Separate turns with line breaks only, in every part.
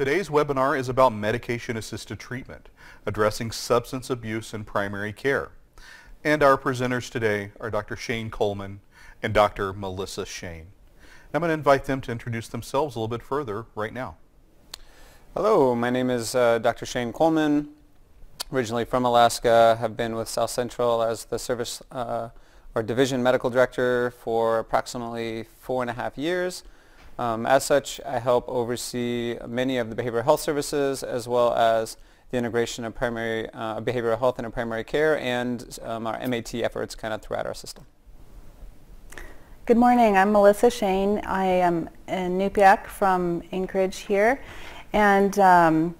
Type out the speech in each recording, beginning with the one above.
Today's webinar is about medication-assisted treatment, addressing substance abuse in primary care. And our presenters today are Dr. Shane Coleman and Dr. Melissa Shane. I'm going to invite them to introduce themselves a little bit further right now.
Hello, my name is uh, Dr. Shane Coleman, originally from Alaska, have been with Southcentral as the service uh, or division medical director for approximately four and a half years. Um, as such, I help oversee many of the behavioral health services as well as the integration of primary uh, behavioral health into primary care and um, our MAT efforts kind of throughout our system.
Good morning. I'm Melissa Shane. I am Inupiaq from Anchorage here. And um,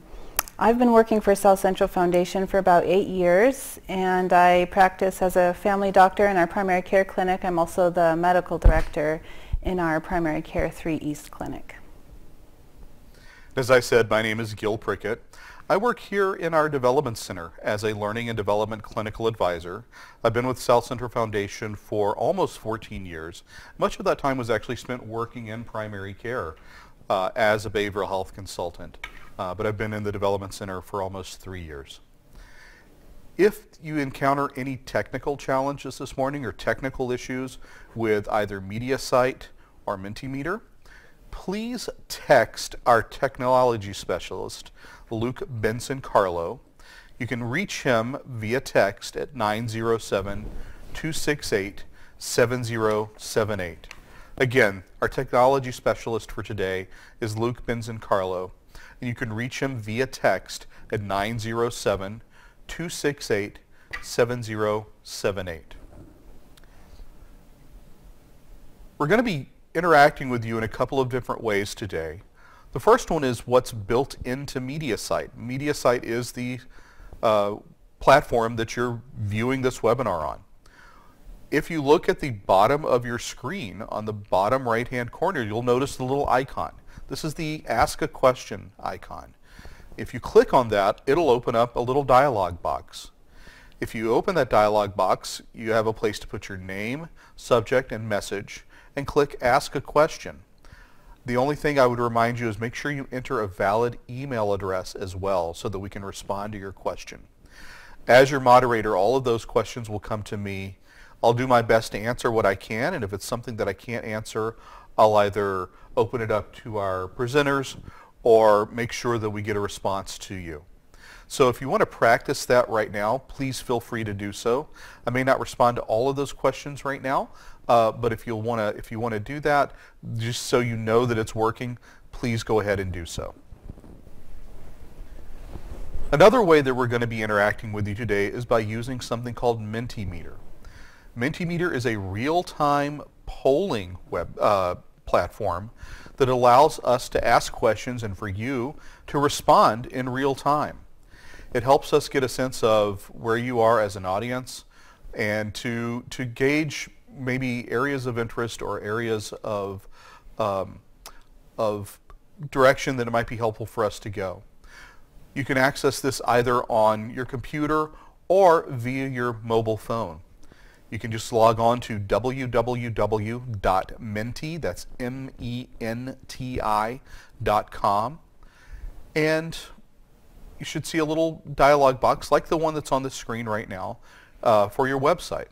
I've been working for Southcentral Foundation for about eight years. And I practice as a family doctor in our primary care clinic. I'm also the medical director in our primary care 3 East clinic.
As I said, my name is Gil Prickett. I work here in our Development Center as a Learning and Development Clinical Advisor. I've been with Southcentral Foundation for almost 14 years. Much of that time was actually spent working in primary care uh, as a behavioral health consultant, uh, but I've been in the Development Center for almost three years. If you encounter any technical challenges this morning or technical issues with either MediaSite or Mentimeter, please text our technology specialist, Luke Benson Carlo. You can reach him via text at 907-268-7078. Again, our technology specialist for today is Luke Benson Carlo, and you can reach him via text at 907-268-7078. We're going to be interacting with you in a couple of different ways today. The first one is what's built into MediaSite. MediaSite is the uh, platform that you're viewing this webinar on. If you look at the bottom of your screen, on the bottom right-hand corner, you'll notice the little icon. This is the Ask a Question icon. If you click on that, it'll open up a little dialog box. If you open that dialog box, you have a place to put your name, subject, and message, and click Ask a Question. The only thing I would remind you is make sure you enter a valid email address as well so that we can respond to your question. As your moderator, all of those questions will come to me. I'll do my best to answer what I can, and if it's something that I can't answer, I'll either open it up to our presenters or make sure that we get a response to you. So if you want to practice that right now, please feel free to do so. I may not respond to all of those questions right now, uh, but if you want to if you want to do that, just so you know that it's working, please go ahead and do so. Another way that we're going to be interacting with you today is by using something called Mentimeter. Mentimeter is a real-time polling web uh, platform that allows us to ask questions and for you to respond in real time. It helps us get a sense of where you are as an audience and to, to gauge maybe areas of interest or areas of, um, of direction that it might be helpful for us to go. You can access this either on your computer or via your mobile phone. You can just log on to www.menti, that's M-E-N-T-I dot com, and you should see a little dialog box like the one that's on the screen right now uh, for your website.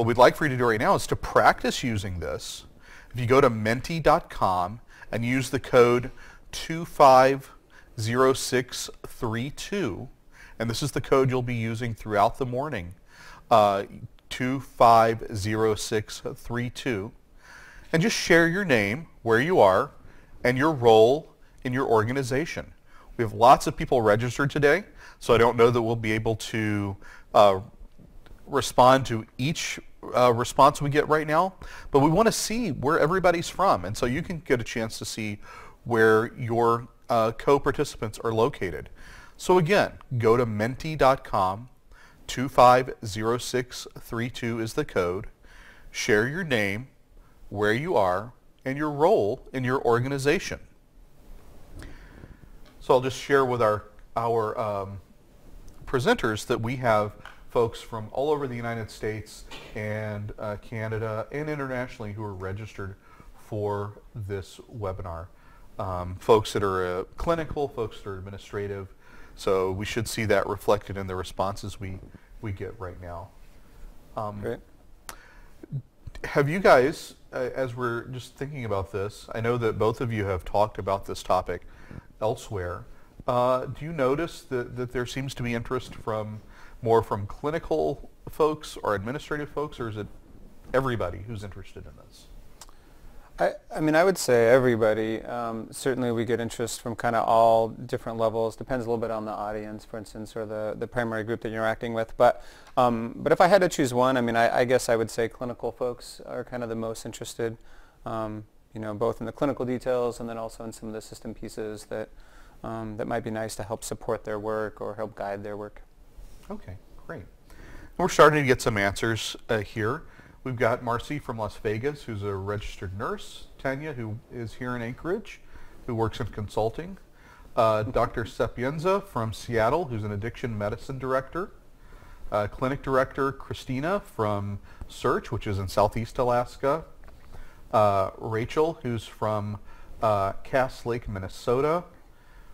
What we'd like for you to do right now is to practice using this. If you go to menti.com and use the code 250632, and this is the code you'll be using throughout the morning, uh, 250632, and just share your name, where you are, and your role in your organization. We have lots of people registered today, so I don't know that we'll be able to uh, respond to each uh, response we get right now, but we want to see where everybody's from. And so you can get a chance to see where your uh, co-participants are located. So again, go to menti.com, 250632 is the code, share your name, where you are, and your role in your organization. So I'll just share with our, our um, presenters that we have folks from all over the United States and uh, Canada and internationally who are registered for this webinar. um, folks that are uh, clinical, folks that are administrative. So we should see that reflected in the responses we, we get right now. Um,
Great.
have you guys, uh, as we're just thinking about this, I know that both of you have talked about this topic elsewhere. Uh, do you notice that, that there seems to be interest from more from clinical folks or administrative folks, or is it everybody who's interested in this?
I, I mean, I would say everybody. Um, certainly we get interest from kind of all different levels. Depends a little bit on the audience, for instance, or the, the primary group that you're interacting with. But, um, but if I had to choose one, I mean, I, I, guess I would say clinical folks are kind of the most interested, um, you know, both in the clinical details and then also in some of the system pieces that, um, that might be nice to help support their work or help guide their work.
Okay, great. We're starting to get some answers uh, here. We've got Marcy from Las Vegas, who's a registered nurse. Tanya, who is here in Anchorage, who works in consulting. Uh, Dr. Sapienza from Seattle, who's an addiction medicine director. Uh, clinic director Christina from Search, which is in Southeast Alaska. Uh, Rachel, who's from uh, Cass Lake, Minnesota.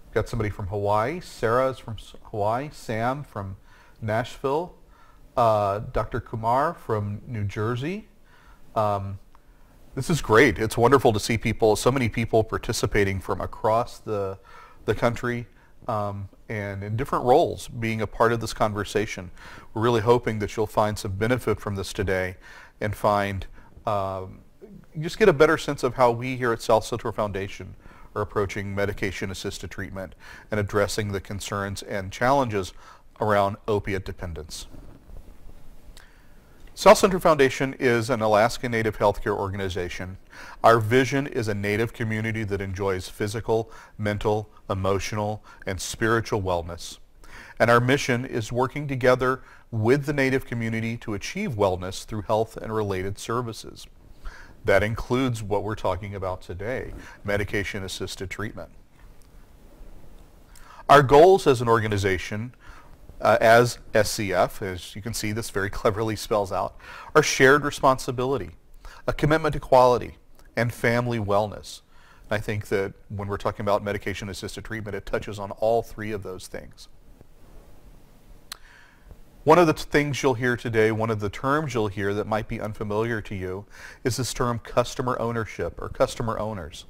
We've got somebody from Hawaii. Sarah is from Hawaii. Sam from Nashville uh, Dr. Kumar from New Jersey. Um, this is great. It's wonderful to see people, so many people participating from across the, the country um, and in different roles being a part of this conversation. We're really hoping that you'll find some benefit from this today and find, um, just get a better sense of how we here at Southcentral Foundation are approaching medication-assisted treatment and addressing the concerns and challenges around opiate dependence. Southcentral Foundation is an Alaska Native healthcare organization. Our vision is a Native community that enjoys physical, mental, emotional, and spiritual wellness. And our mission is working together with the Native community to achieve wellness through health and related services. That includes what we're talking about today, medication-assisted treatment. Our goals as an organization uh, as SCF, as you can see this very cleverly spells out, are shared responsibility, a commitment to quality, and family wellness. I think that when we're talking about medication-assisted treatment, it touches on all three of those things. One of the things you'll hear today, one of the terms you'll hear that might be unfamiliar to you is this term customer ownership or customer owners.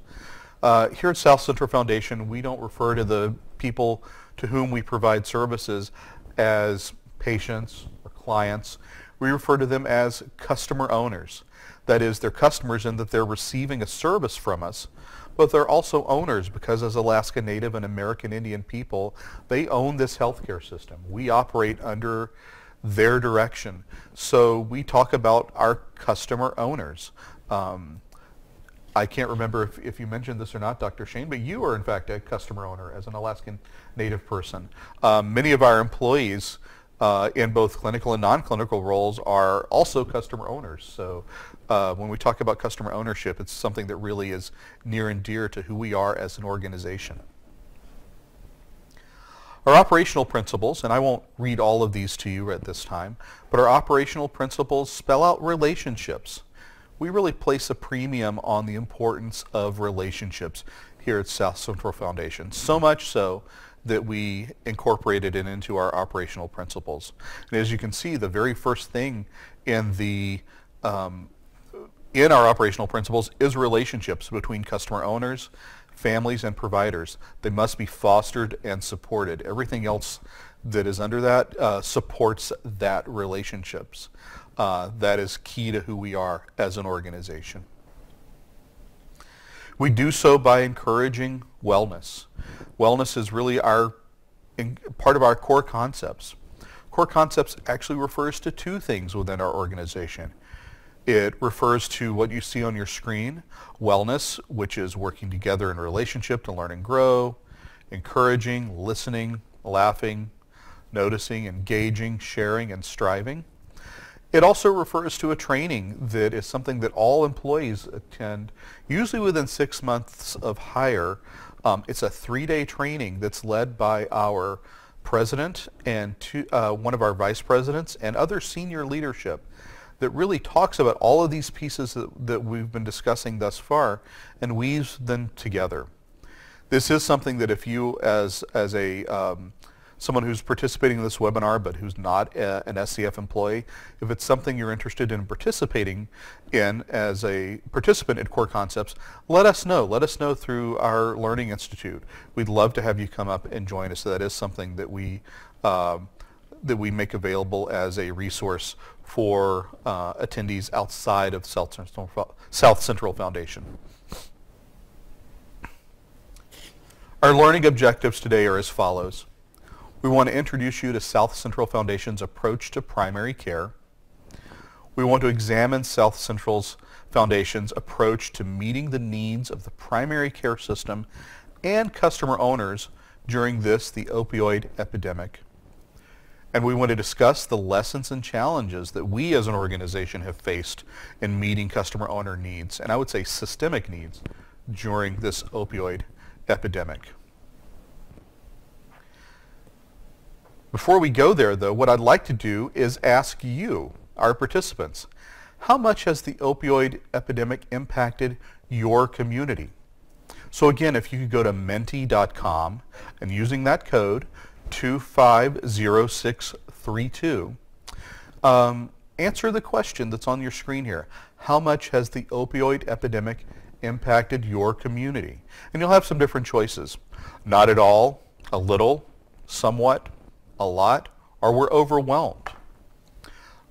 Uh, here at Southcentral Foundation, we don't refer to the people to whom we provide services as patients or clients. We refer to them as customer owners. That is, they're customers in that they're receiving a service from us, but they're also owners because as Alaska Native and American Indian people, they own this healthcare system. We operate under their direction. So we talk about our customer owners. Um, I can't remember if, if you mentioned this or not, Dr. Shane, but you are in fact a customer owner as an Alaskan Native person. Um, many of our employees uh, in both clinical and non-clinical roles are also customer owners. So uh, when we talk about customer ownership, it's something that really is near and dear to who we are as an organization. Our operational principles, and I won't read all of these to you at this time, but our operational principles spell out relationships we really place a premium on the importance of relationships here at Southcentral Foundation. So much so that we incorporated it into our operational principles. And as you can see, the very first thing in the um, in our operational principles is relationships between customer owners, families, and providers. They must be fostered and supported. Everything else that is under that uh, supports that relationships uh, that is key to who we are as an organization. We do so by encouraging wellness. Wellness is really our part of our core concepts. Core concepts actually refers to two things within our organization. It refers to what you see on your screen, wellness, which is working together in relationship to learn and grow, encouraging, listening, laughing, noticing, engaging, sharing, and striving. It also refers to a training that is something that all employees attend, usually within six months of hire. Um, it's a three-day training that's led by our president and two, uh, one of our vice presidents and other senior leadership that really talks about all of these pieces that, that we've been discussing thus far and weaves them together. This is something that if you, as, as a um, someone who's participating in this webinar but who's not a, an SCF employee, if it's something you're interested in participating in as a participant in Core Concepts, let us know. Let us know through our Learning Institute. We'd love to have you come up and join us. That is something that we um, that we make available as a resource for uh, attendees outside of Southcentral, South Central Foundation. Our learning objectives today are as follows. We want to introduce you to Southcentral Foundation's approach to primary care. We want to examine Southcentral's Foundation's approach to meeting the needs of the primary care system and customer owners during this, the opioid epidemic. And we want to discuss the lessons and challenges that we as an organization have faced in meeting customer owner needs, and I would say systemic needs, during this opioid epidemic. Before we go there, though, what I'd like to do is ask you, our participants, how much has the opioid epidemic impacted your community? So again, if you could go to menti.com and using that code 250632, um, answer the question that's on your screen here. How much has the opioid epidemic impacted your community? And you'll have some different choices. Not at all, a little, somewhat, a lot, or we're overwhelmed.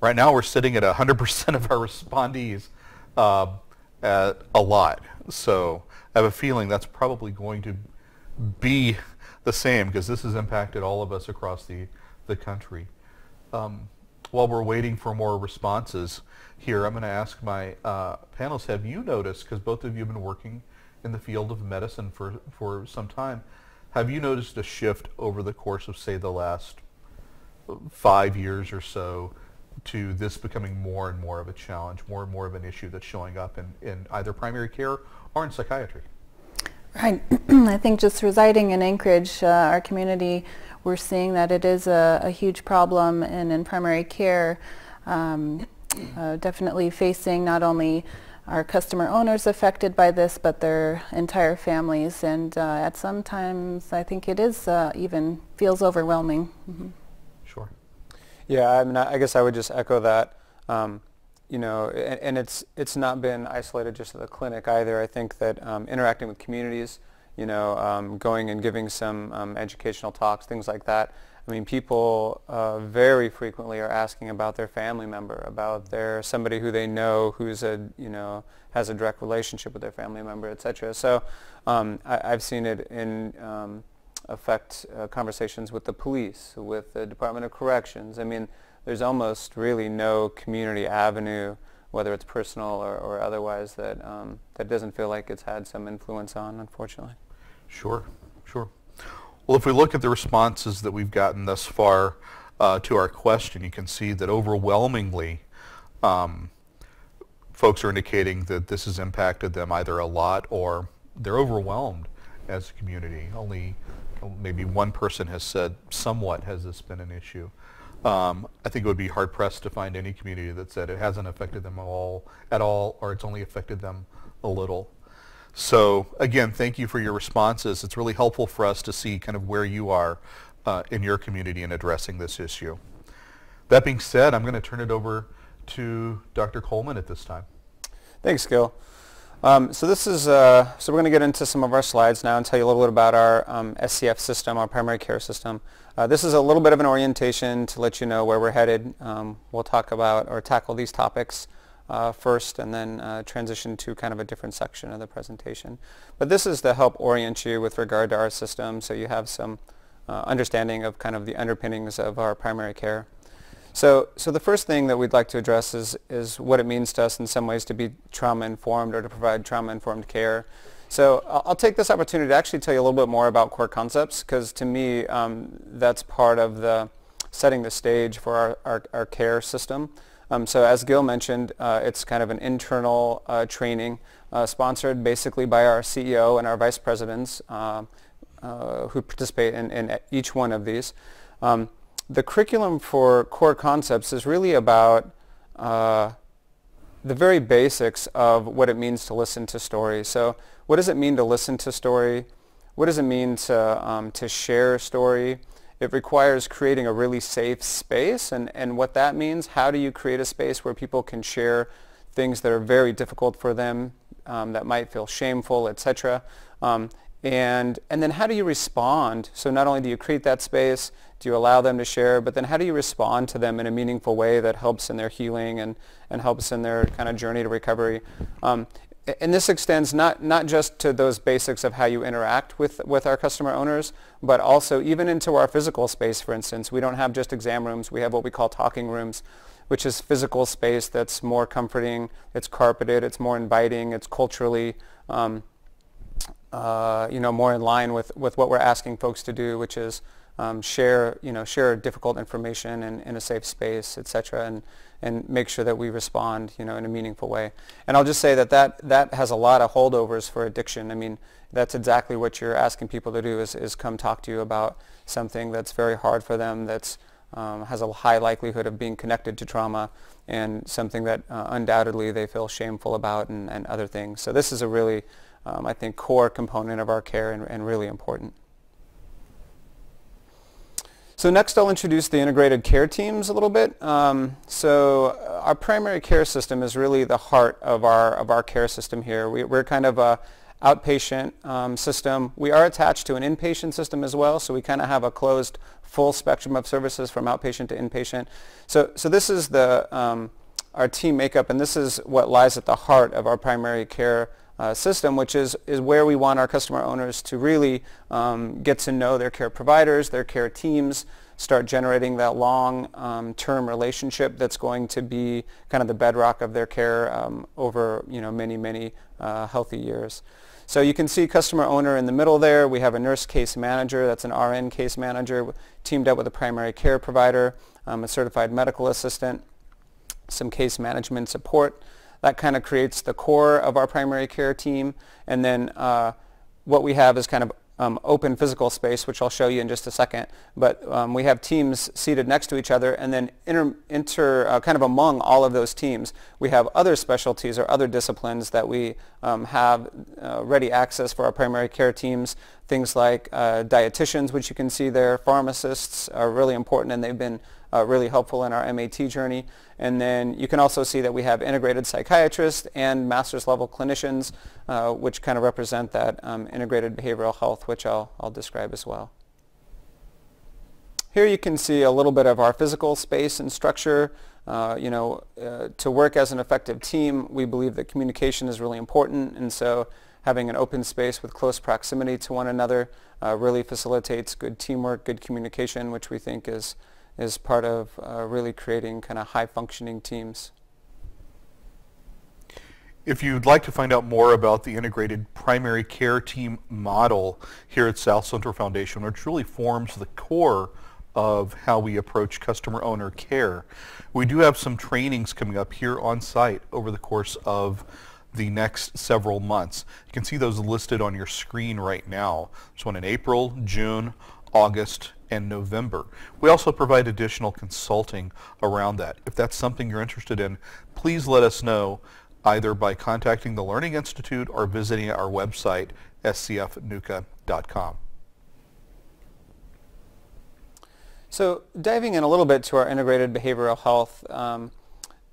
Right now we're sitting at 100% of our respondees uh, at a lot. So I have a feeling that's probably going to be the same because this has impacted all of us across the, the country. Um, while we're waiting for more responses here, I'm going to ask my uh, panelists, have you noticed, because both of you have been working in the field of medicine for, for some time, have you noticed a shift over the course of, say, the last five years or so to this becoming more and more of a challenge, more and more of an issue that's showing up in, in either primary care or in psychiatry?
Right. I think just residing in Anchorage, uh, our community, we're seeing that it is a, a huge problem and in primary care, um, uh, definitely facing not only our customer owners affected by this, but their entire families. And uh, at some times, I think it is uh, even feels overwhelming. Mm-hmm.
Sure.
Yeah, I mean, I guess I would just echo that. Um, you know, and, and, it's it's not been isolated just to the clinic either. I think that um, interacting with communities, you know, um, going and giving some um, educational talks, things like that. I mean, people uh, very frequently are asking about their family member, about their somebody who they know who's a you know has a direct relationship with their family member, etc. So um, I, have seen it in um, affect uh, conversations with the police, with the Department of Corrections. I mean there's almost really no community avenue, whether it's personal or, or otherwise, that um, that doesn't feel like it's had some influence on, unfortunately.
Sure, sure. Well, if we look at the responses that we've gotten thus far uh, to our question, you can see that overwhelmingly um, folks are indicating that this has impacted them either a lot or they're overwhelmed as a community. Only maybe one person has said somewhat has this been an issue. Um, I think it would be hard pressed to find any community that said it hasn't affected them all at all, or it's only affected them a little. So again, thank you for your responses. It's really helpful for us to see kind of where you are uh, in your community in addressing this issue. That being said, I'm going to turn it over to Dr. Coleman at this time.
Thanks, Gil. Um, so this is, uh, so we're going to get into some of our slides now and tell you a little bit about our um, SCF system, our primary care system. Uh, this is a little bit of an orientation to let you know where we're headed. Um, we'll talk about or tackle these topics uh, first and then uh, transition to kind of a different section of the presentation. But this is to help orient you with regard to our system so you have some uh, understanding of kind of the underpinnings of our primary care. So, so the first thing that we'd like to address is, is what it means to us in some ways to be trauma-informed or to provide trauma-informed care. So I'll, take this opportunity to actually tell you a little bit more about core concepts because to me um, that's part of the setting the stage for our, our, our care system. Um, so as Gil mentioned, uh, it's kind of an internal uh, training uh, sponsored basically by our CEO and our vice presidents uh, uh, who participate in, in, each one of these. Um, the curriculum for core concepts is really about the very basics of what it means to listen to stories. So what does it mean to listen to story? what does it mean to, um, to share a story? It requires creating a really safe space. And, and what that means, how do you create a space where people can share things that are very difficult for them, um, that might feel shameful, etc. Um, and, and then how do you respond? So not only do you create that space, do you allow them to share, but then how do you respond to them in a meaningful way that helps in their healing and, and helps in their kind of journey to recovery? Um, and this extends not, not just to those basics of how you interact with, with our customer owners, but also even into our physical space, for instance. We don't have just exam rooms. We have what we call talking rooms, which is physical space that's more comforting, it's carpeted, it's more inviting, it's culturally um, uh, you know, more in line with, with what we're asking folks to do, which is um, share, you know, share difficult information in, in a safe space, et cetera, and, and make sure that we respond, you know, in a meaningful way. And I'll just say that that, that has a lot of holdovers for addiction. I mean, that's exactly what you're asking people to do is, is come talk to you about something that's very hard for them, that's um, has a high likelihood of being connected to trauma and something that uh, undoubtedly they feel shameful about and, and other things. So this is a really, um, I think, core component of our care and, and really important. So next I'll introduce the integrated care teams a little bit. Um, so uh, our primary care system is really the heart of our, of our care system here. We, are kind of a outpatient um, system. We are attached to an inpatient system as well, so we kind of have a closed full spectrum of services from outpatient to inpatient. So, so this is the, um, our team makeup, and this is what lies at the heart of our primary care uh, system, which is, is where we want our customer owners to really um, get to know their care providers, their care teams, start generating that long-term um, relationship that's going to be kind of the bedrock of their care um, over you know, many, many uh, healthy years. So you can see customer owner in the middle there. We have a nurse case manager. That's an RN case manager teamed up with a primary care provider, um, a certified medical assistant, some case management support. That kind of creates the core of our primary care team. And then uh, what we have is kind of um, open physical space, which I'll show you in just a second. But um, we have teams seated next to each other, and then inter, inter uh, kind of among all of those teams, we have other specialties or other disciplines that we um, have uh, ready access for our primary care teams. Things like uh, dietitians, which you can see there, pharmacists are really important, and they've been uh, really helpful in our MAT journey. And then you can also see that we have integrated psychiatrists and master's level clinicians, uh, which kind of represent that um, integrated behavioral health, which I'll, I'll describe as well. Here you can see a little bit of our physical space and structure. Uh, you know, uh, to work as an effective team, we believe that communication is really important, and so having an open space with close proximity to one another uh, really facilitates good teamwork, good communication, which we think is is part of uh, really creating kind of high functioning teams.
If you'd like to find out more about the integrated primary care team model here at Southcentral Foundation, which really forms the core of how we approach customer owner care, we do have some trainings coming up here on site over the course of the next several months. You can see those listed on your screen right now. There's one in April, June, August, and November. We also provide additional consulting around that. If that's something you're interested in, please let us know either by contacting the Learning Institute or visiting our website, scfnuka.com.
So diving in a little bit to our integrated behavioral health, um,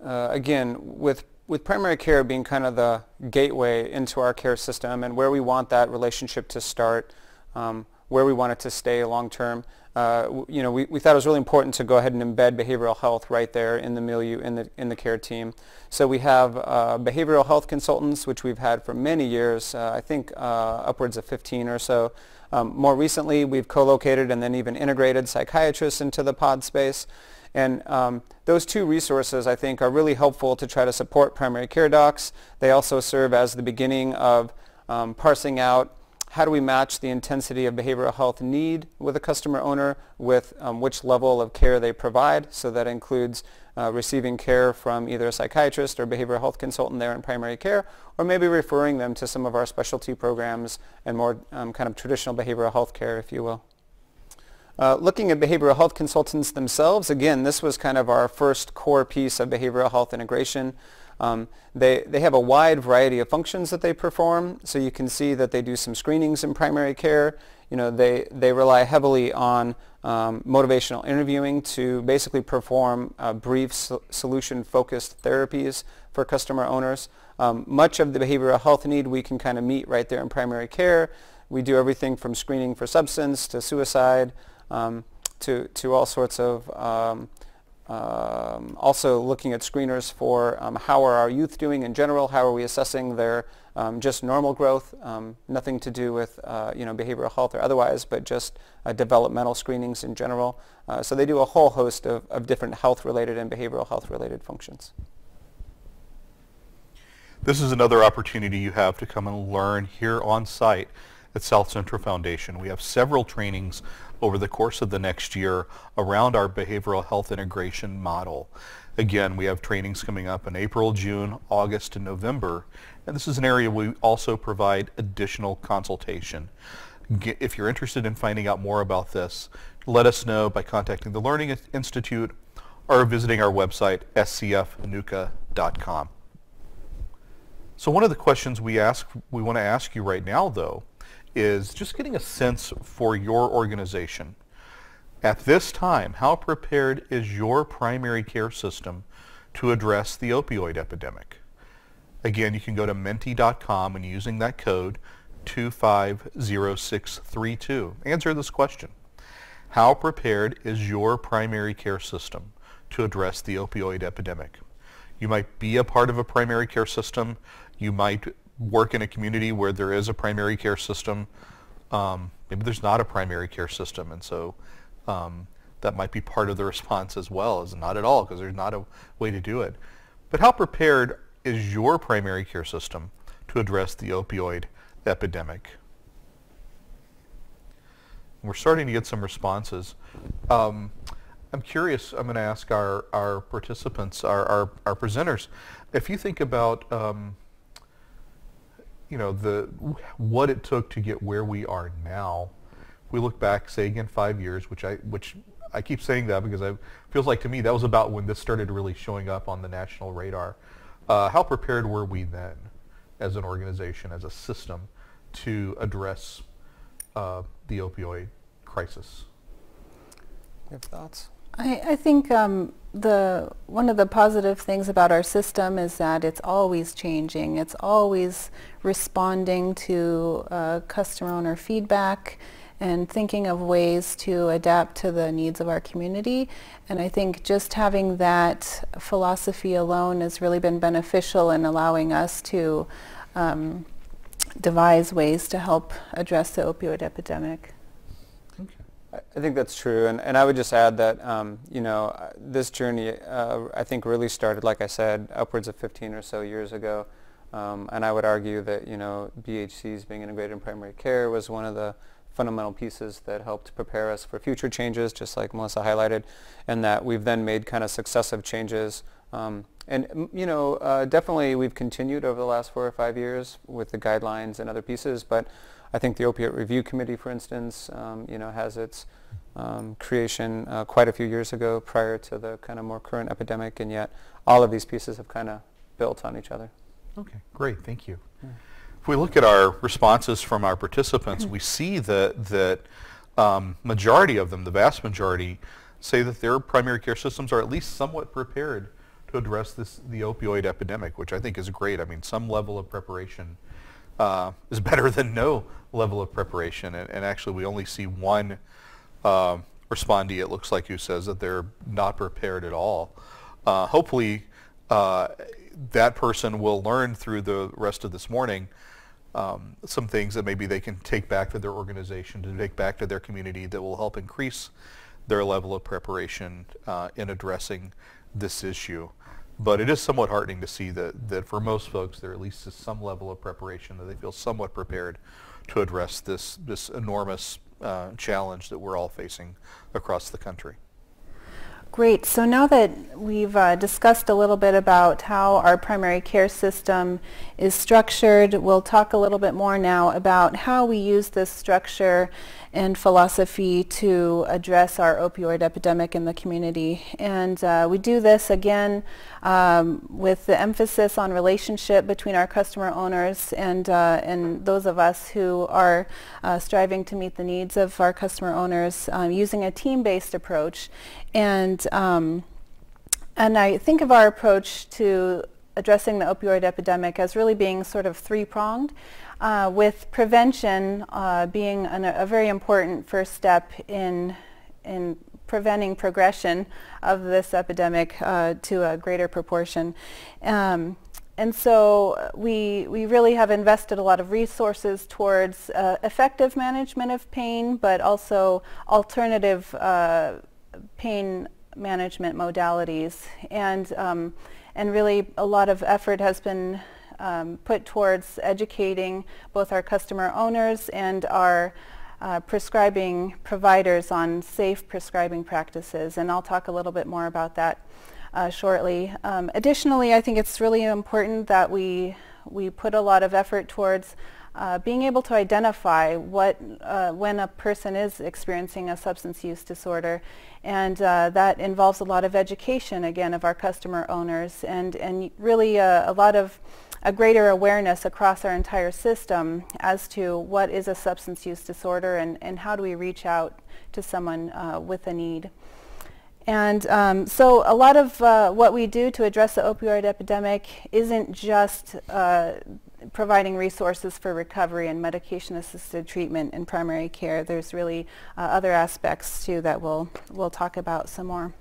uh, again, with with primary care being kind of the gateway into our care system and where we want that relationship to start, um, where we want it to stay long term, uh, you know, we, we thought it was really important to go ahead and embed behavioral health right there in the milieu, in the, in the care team. So we have uh, behavioral health consultants, which we've had for many years, uh, I think uh, upwards of 15 or so. Um, more recently, we've co-located and then even integrated psychiatrists into the pod space. And um, those two resources, I think, are really helpful to try to support primary care docs. They also serve as the beginning of um, parsing out how do we match the intensity of behavioral health need with a customer owner with um, which level of care they provide. So that includes uh, receiving care from either a psychiatrist or behavioral health consultant there in primary care, or maybe referring them to some of our specialty programs and more um, kind of traditional behavioral health care, if you will. Uh, looking at behavioral health consultants themselves, again, this was kind of our first core piece of behavioral health integration. Um, they, they have a wide variety of functions that they perform. So you can see that they do some screenings in primary care. You know, they, they rely heavily on um, motivational interviewing to basically perform uh, brief so- solution-focused therapies for customer owners. Um, much of the behavioral health need we can kind of meet right there in primary care. We do everything from screening for substance to suicide um, to, to all sorts of um, also looking at screeners for um, how are our youth doing in general, how are we assessing their um, just normal growth, um, nothing to do with uh, you know behavioral health or otherwise, but just uh, developmental screenings in general. Uh, so they do a whole host of, of different health-related and behavioral health-related functions.
This is another opportunity you have to come and learn here on site at Southcentral Foundation. We have several trainings over the course of the next year around our behavioral health integration model. Again, we have trainings coming up in April, June, August, and November. And this is an area we also provide additional consultation. If you're interested in finding out more about this, let us know by contacting the Learning Institute or visiting our website, scfnuka.com. So one of the questions we ask, we want to ask you right now, though, is just getting a sense for your organization. At this time, how prepared is your primary care system to address the opioid epidemic? Again, you can go to menti.com and using that code 250632. Answer this question. How prepared is your primary care system to address the opioid epidemic? You might be a part of a primary care system. You might work in a community where there is a primary care system. Um, maybe there's not a primary care system, and so um, that might be part of the response as well, is not at all, because there's not a way to do it. But how prepared is your primary care system to address the opioid epidemic? We're starting to get some responses. Um, I'm curious, I'm going to ask our, our participants, our, our, our presenters, if you think about um, you know, the what it took to get where we are now. If we look back, say again, five years, which I which I keep saying that because it feels like to me that was about when this started really showing up on the national radar. Uh, how prepared were we then, as an organization, as a system, to address uh, the opioid crisis?
You have thoughts?
I, I think um, the one of the positive things about our system is that it's always changing. It's always responding to uh, customer owner feedback and thinking of ways to adapt to the needs of our community. And I think just having that philosophy alone has really been beneficial in allowing us to um, devise ways to help address the opioid epidemic.
I think that's true, and, and I would just add that um, you know this journey uh, I think really started, like I said, upwards of 15 or so years ago, um, and I would argue that you know BHCs being integrated in primary care was one of the fundamental pieces that helped prepare us for future changes, just like Melissa highlighted, and that we've then made kind of successive changes. Um, and you know, uh, definitely we've continued over the last four or five years with the guidelines and other pieces, but I think the Opiate Review Committee, for instance, um, you know, has its um, creation uh, quite a few years ago prior to the kind of more current epidemic, and yet all of these pieces have kind of built on each other.
Okay, great, thank you. Yeah. If we look at our responses from our participants, we see that that um, majority of them, the vast majority, say that their primary care systems are at least somewhat prepared to address this the opioid epidemic, which I think is great. I mean, some level of preparation uh, is better than no level of preparation. And, and actually, we only see one uh, respondee, it looks like, who says that they're not prepared at all. Uh, hopefully, uh, that person will learn through the rest of this morning um, some things that maybe they can take back to their organization, to take back to their community that will help increase their level of preparation uh, in addressing this issue. But it is somewhat heartening to see that, that for most folks there at least is some level of preparation, that they feel somewhat prepared to address this, this enormous uh, challenge that we're all facing across the country.
Great. So now that we've uh, discussed a little bit about how our primary care system is structured, we'll talk a little bit more now about how we use this structure and philosophy to address our opioid epidemic in the community. And uh, we do this again um, with the emphasis on relationship between our customer owners and, uh, and those of us who are uh, striving to meet the needs of our customer owners um, using a team-based approach. And, um, and I think of our approach to addressing the opioid epidemic as really being sort of three-pronged, uh, with prevention uh, being an, a very important first step in, in preventing progression of this epidemic uh, to a greater proportion. Um, and so we, we really have invested a lot of resources towards uh, effective management of pain, but also alternative uh, pain management modalities. And um, and really a lot of effort has been um, put towards educating both our customer owners and our uh, prescribing providers on safe prescribing practices and I'll talk a little bit more about that uh, shortly. Um, additionally, I think it's really important that we we put a lot of effort towards uh, being able to identify what uh, when a person is experiencing a substance use disorder and uh, that involves a lot of education again of our customer owners and and really a, a lot of a greater awareness across our entire system as to what is a substance use disorder and, and how do we reach out to someone uh, with a need. And um, so a lot of uh, what we do to address the opioid epidemic isn't just uh, providing resources for recovery and medication-assisted treatment in primary care. There's really uh, other aspects too that we'll, we'll talk about some more.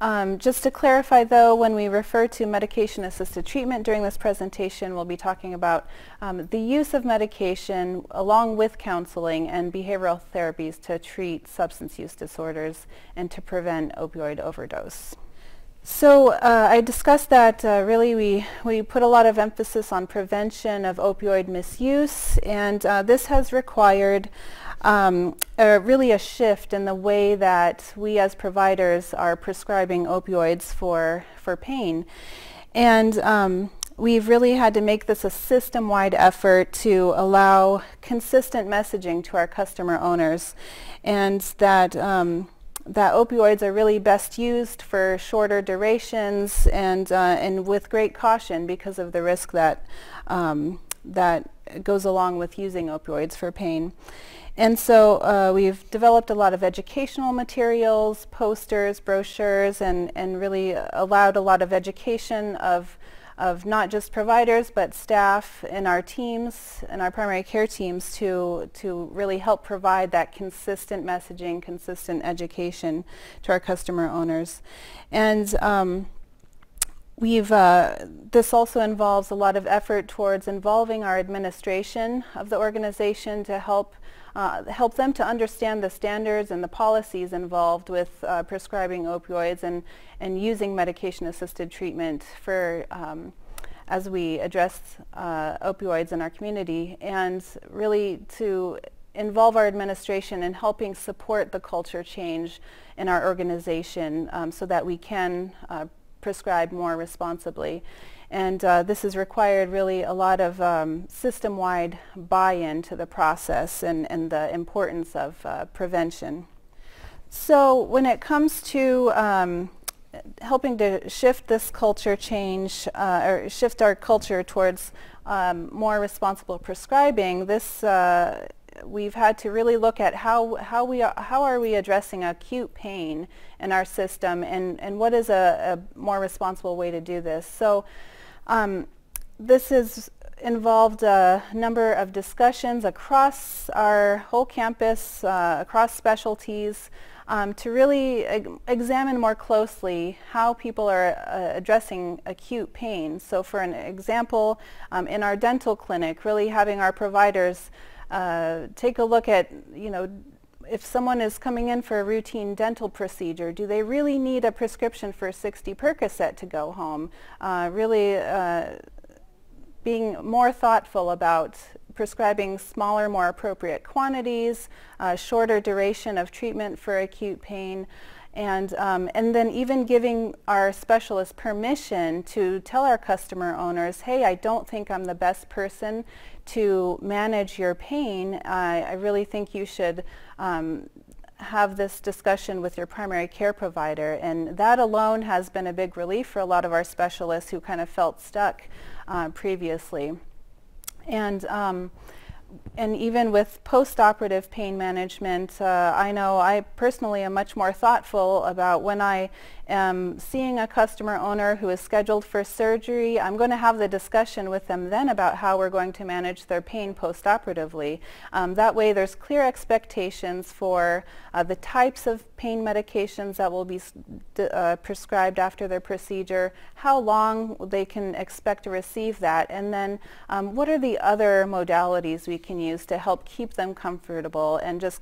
Um, just to clarify though, when we refer to medication-assisted treatment during this presentation, we'll be talking about um, the use of medication along with counseling and behavioral therapies to treat substance use disorders and to prevent opioid overdose. So uh, I discussed that uh, really we, we put a lot of emphasis on prevention of opioid misuse and uh, this has required um, really a shift in the way that we as providers are prescribing opioids for, for pain. And um, we've really had to make this a system-wide effort to allow consistent messaging to our customer owners and that um, that opioids are really best used for shorter durations and, uh, and with great caution because of the risk that, um, that goes along with using opioids for pain. And so uh, we've developed a lot of educational materials, posters, brochures, and, and really allowed a lot of education of of not just providers but staff in our teams and our primary care teams to to really help provide that consistent messaging, consistent education to our customer owners. And um, We've, uh, this also involves a lot of effort towards involving our administration of the organization to help uh, help them to understand the standards and the policies involved with uh, prescribing opioids and, and using medication-assisted treatment for um, as we address uh, opioids in our community and really to involve our administration in helping support the culture change in our organization um, so that we can uh, prescribe more responsibly. And uh, this has required really a lot of um, system-wide buy-in to the process and, and the importance of uh, prevention. So when it comes to um, helping to shift this culture change uh, or shift our culture towards um, more responsible prescribing, this uh, we've had to really look at how, how, we are, how are we addressing acute pain in our system and, and what is a, a more responsible way to do this. So um, this has involved a number of discussions across our whole campus, uh, across specialties, um, to really examine more closely how people are uh, addressing acute pain. So for an example, um, in our dental clinic, really having our providers uh, take a look at, you know, if someone is coming in for a routine dental procedure, do they really need a prescription for 60 Percocet to go home? Uh, really uh, being more thoughtful about prescribing smaller, more appropriate quantities, uh, shorter duration of treatment for acute pain, And, um, and then even giving our specialists permission to tell our customer owners, hey, I don't think I'm the best person to manage your pain. I, I really think you should um, have this discussion with your primary care provider. And that alone has been a big relief for a lot of our specialists who kind of felt stuck uh, previously. And um, and even with post-operative pain management, uh, I know I personally am much more thoughtful about when I am seeing a customer owner who is scheduled for surgery, I'm going to have the discussion with them then about how we're going to manage their pain post-operatively. Um, that way there's clear expectations for uh, the types of pain medications that will be uh, prescribed after their procedure, how long they can expect to receive that, and then um, what are the other modalities we can use to help keep them comfortable and just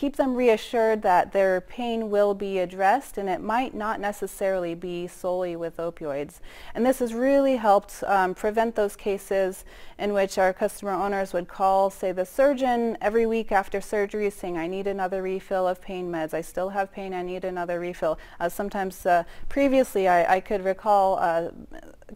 keep them reassured that their pain will be addressed and it might not necessarily be solely with opioids. And this has really helped um, prevent those cases in which our customer owners would call, say, the surgeon every week after surgery saying, I need another refill of pain meds. I still have pain. I need another refill. Uh, sometimes uh, previously I, I, could recall uh,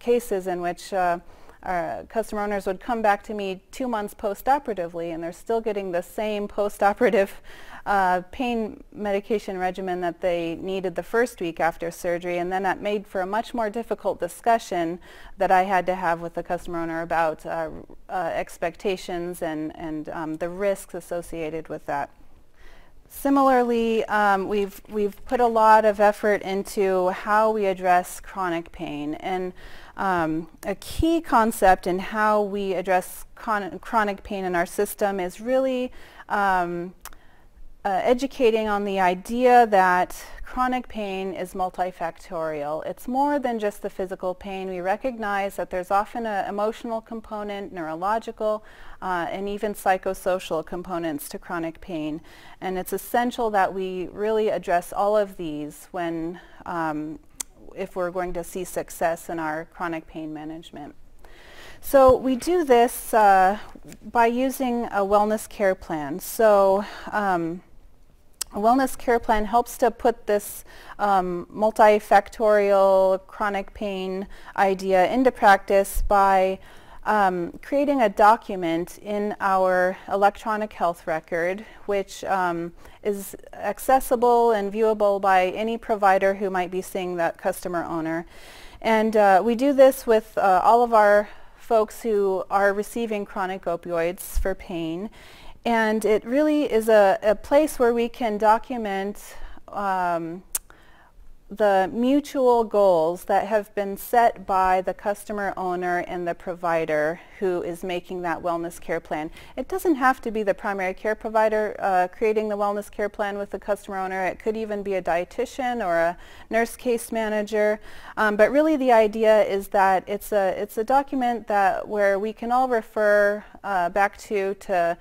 cases in which uh, our customer owners would come back to me two months post-operatively and they're still getting the same post-operative uh, pain medication regimen that they needed the first week after surgery and then that made for a much more difficult discussion that I had to have with the customer owner about uh, uh, expectations and, and um, the risks associated with that. Similarly, um, we've, we've put a lot of effort into how we address chronic pain. And um, a key concept in how we address chronic pain in our system is really um, uh, educating on the idea that chronic pain is multifactorial. It's more than just the physical pain. We recognize that there's often an emotional component, neurological, uh, and even psychosocial components to chronic pain. And it's essential that we really address all of these when, um, if we're going to see success in our chronic pain management. So we do this uh, by using a wellness care plan. So um, a wellness care plan helps to put this um, multifactorial chronic pain idea into practice by um, creating a document in our electronic health record which um, is accessible and viewable by any provider who might be seeing that customer owner. And uh, we do this with uh, all of our folks who are receiving chronic opioids for pain and it really is a, a place where we can document um, the mutual goals that have been set by the customer owner and the provider who is making that wellness care plan. It doesn't have to be the primary care provider uh, creating the wellness care plan with the customer owner. It could even be a dietitian or a nurse case manager. Um, but really the idea is that it's a, it's a document that where we can all refer uh, back to to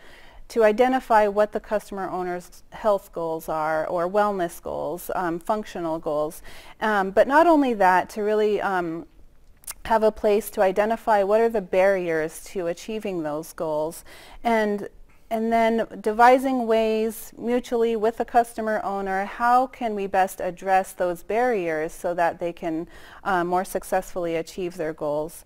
to identify what the customer owner's health goals are or wellness goals, um, functional goals. Um, but not only that, to really um, have a place to identify what are the barriers to achieving those goals and and then devising ways mutually with the customer owner, how can we best address those barriers so that they can uh, more successfully achieve their goals.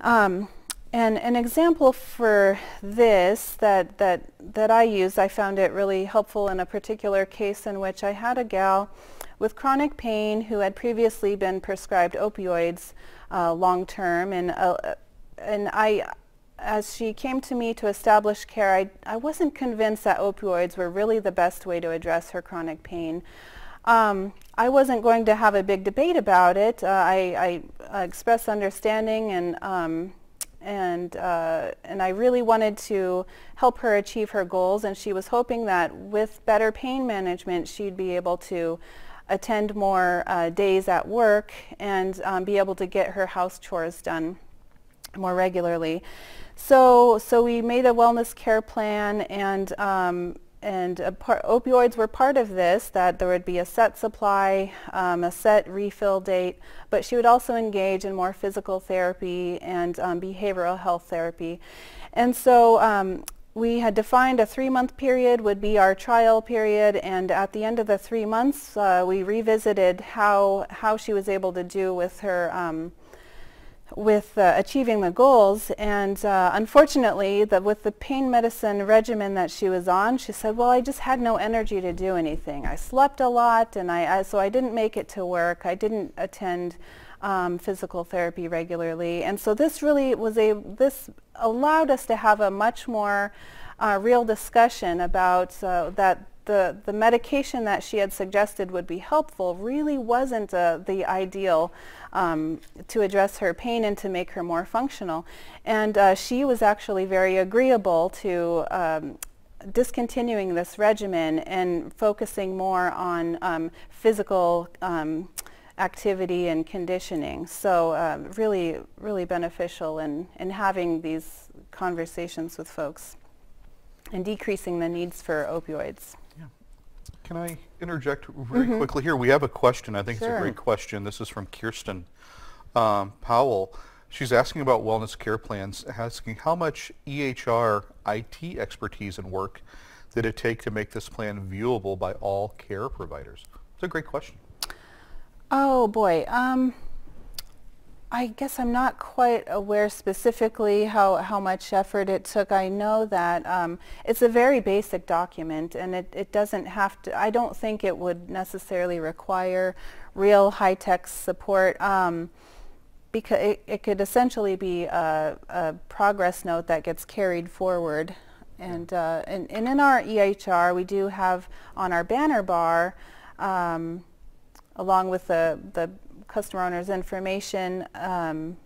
Um, and an example for this that, that, that I use, I found it really helpful in a particular case in which I had a gal with chronic pain who had previously been prescribed opioids uh, long term. And, uh, and I, as she came to me to establish care, I, I wasn't convinced that opioids were really the best way to address her chronic pain. Um, I wasn't going to have a big debate about it. Uh, I, I expressed understanding and um, and uh, and I really wanted to help her achieve her goals and she was hoping that with better pain management she'd be able to attend more uh, days at work and um, be able to get her house chores done more regularly. So so we made a wellness care plan and um, and opioids were part of this, that there would be a set supply, um, a set refill date, but she would also engage in more physical therapy and um, behavioral health therapy. And so um, we had defined a three-month period would be our trial period, and at the end of the three months, uh, we revisited how how she was able to do with her um, with uh, achieving the goals. And uh, unfortunately, the, with the pain medicine regimen that she was on, she said, "Well, I just had no energy to do anything. I slept a lot, and I, I so I didn't make it to work. I didn't attend." um, physical therapy regularly. And so this really was a, this allowed us to have a much more uh, real discussion about uh, that the, the medication that she had suggested would be helpful really wasn't uh, the ideal um, to address her pain and to make her more functional. And uh, she was actually very agreeable to um, discontinuing this regimen and focusing more on um, physical um, activity and conditioning. So um, really, really beneficial in, in having these conversations with folks and decreasing the needs for opioids.
Can I interject very mm-hmm. quickly here? We have a question. I think
sure.
it's a great question. This is from Kirsten um, Powell. She's asking about wellness care plans, asking how much EHR IT expertise and work did it take to make this plan viewable by all care providers? It's a great question.
Oh boy. Um, I guess I'm not quite aware specifically how, how much effort it took. I know that um, it's a very basic document and it, it doesn't have to, I don't think it would necessarily require real high-tech support um, because it, it could essentially be a, a, progress note that gets carried forward. And, uh, and, and, in our EHR, we do have on our banner bar um, along with the, the customer owner's information um,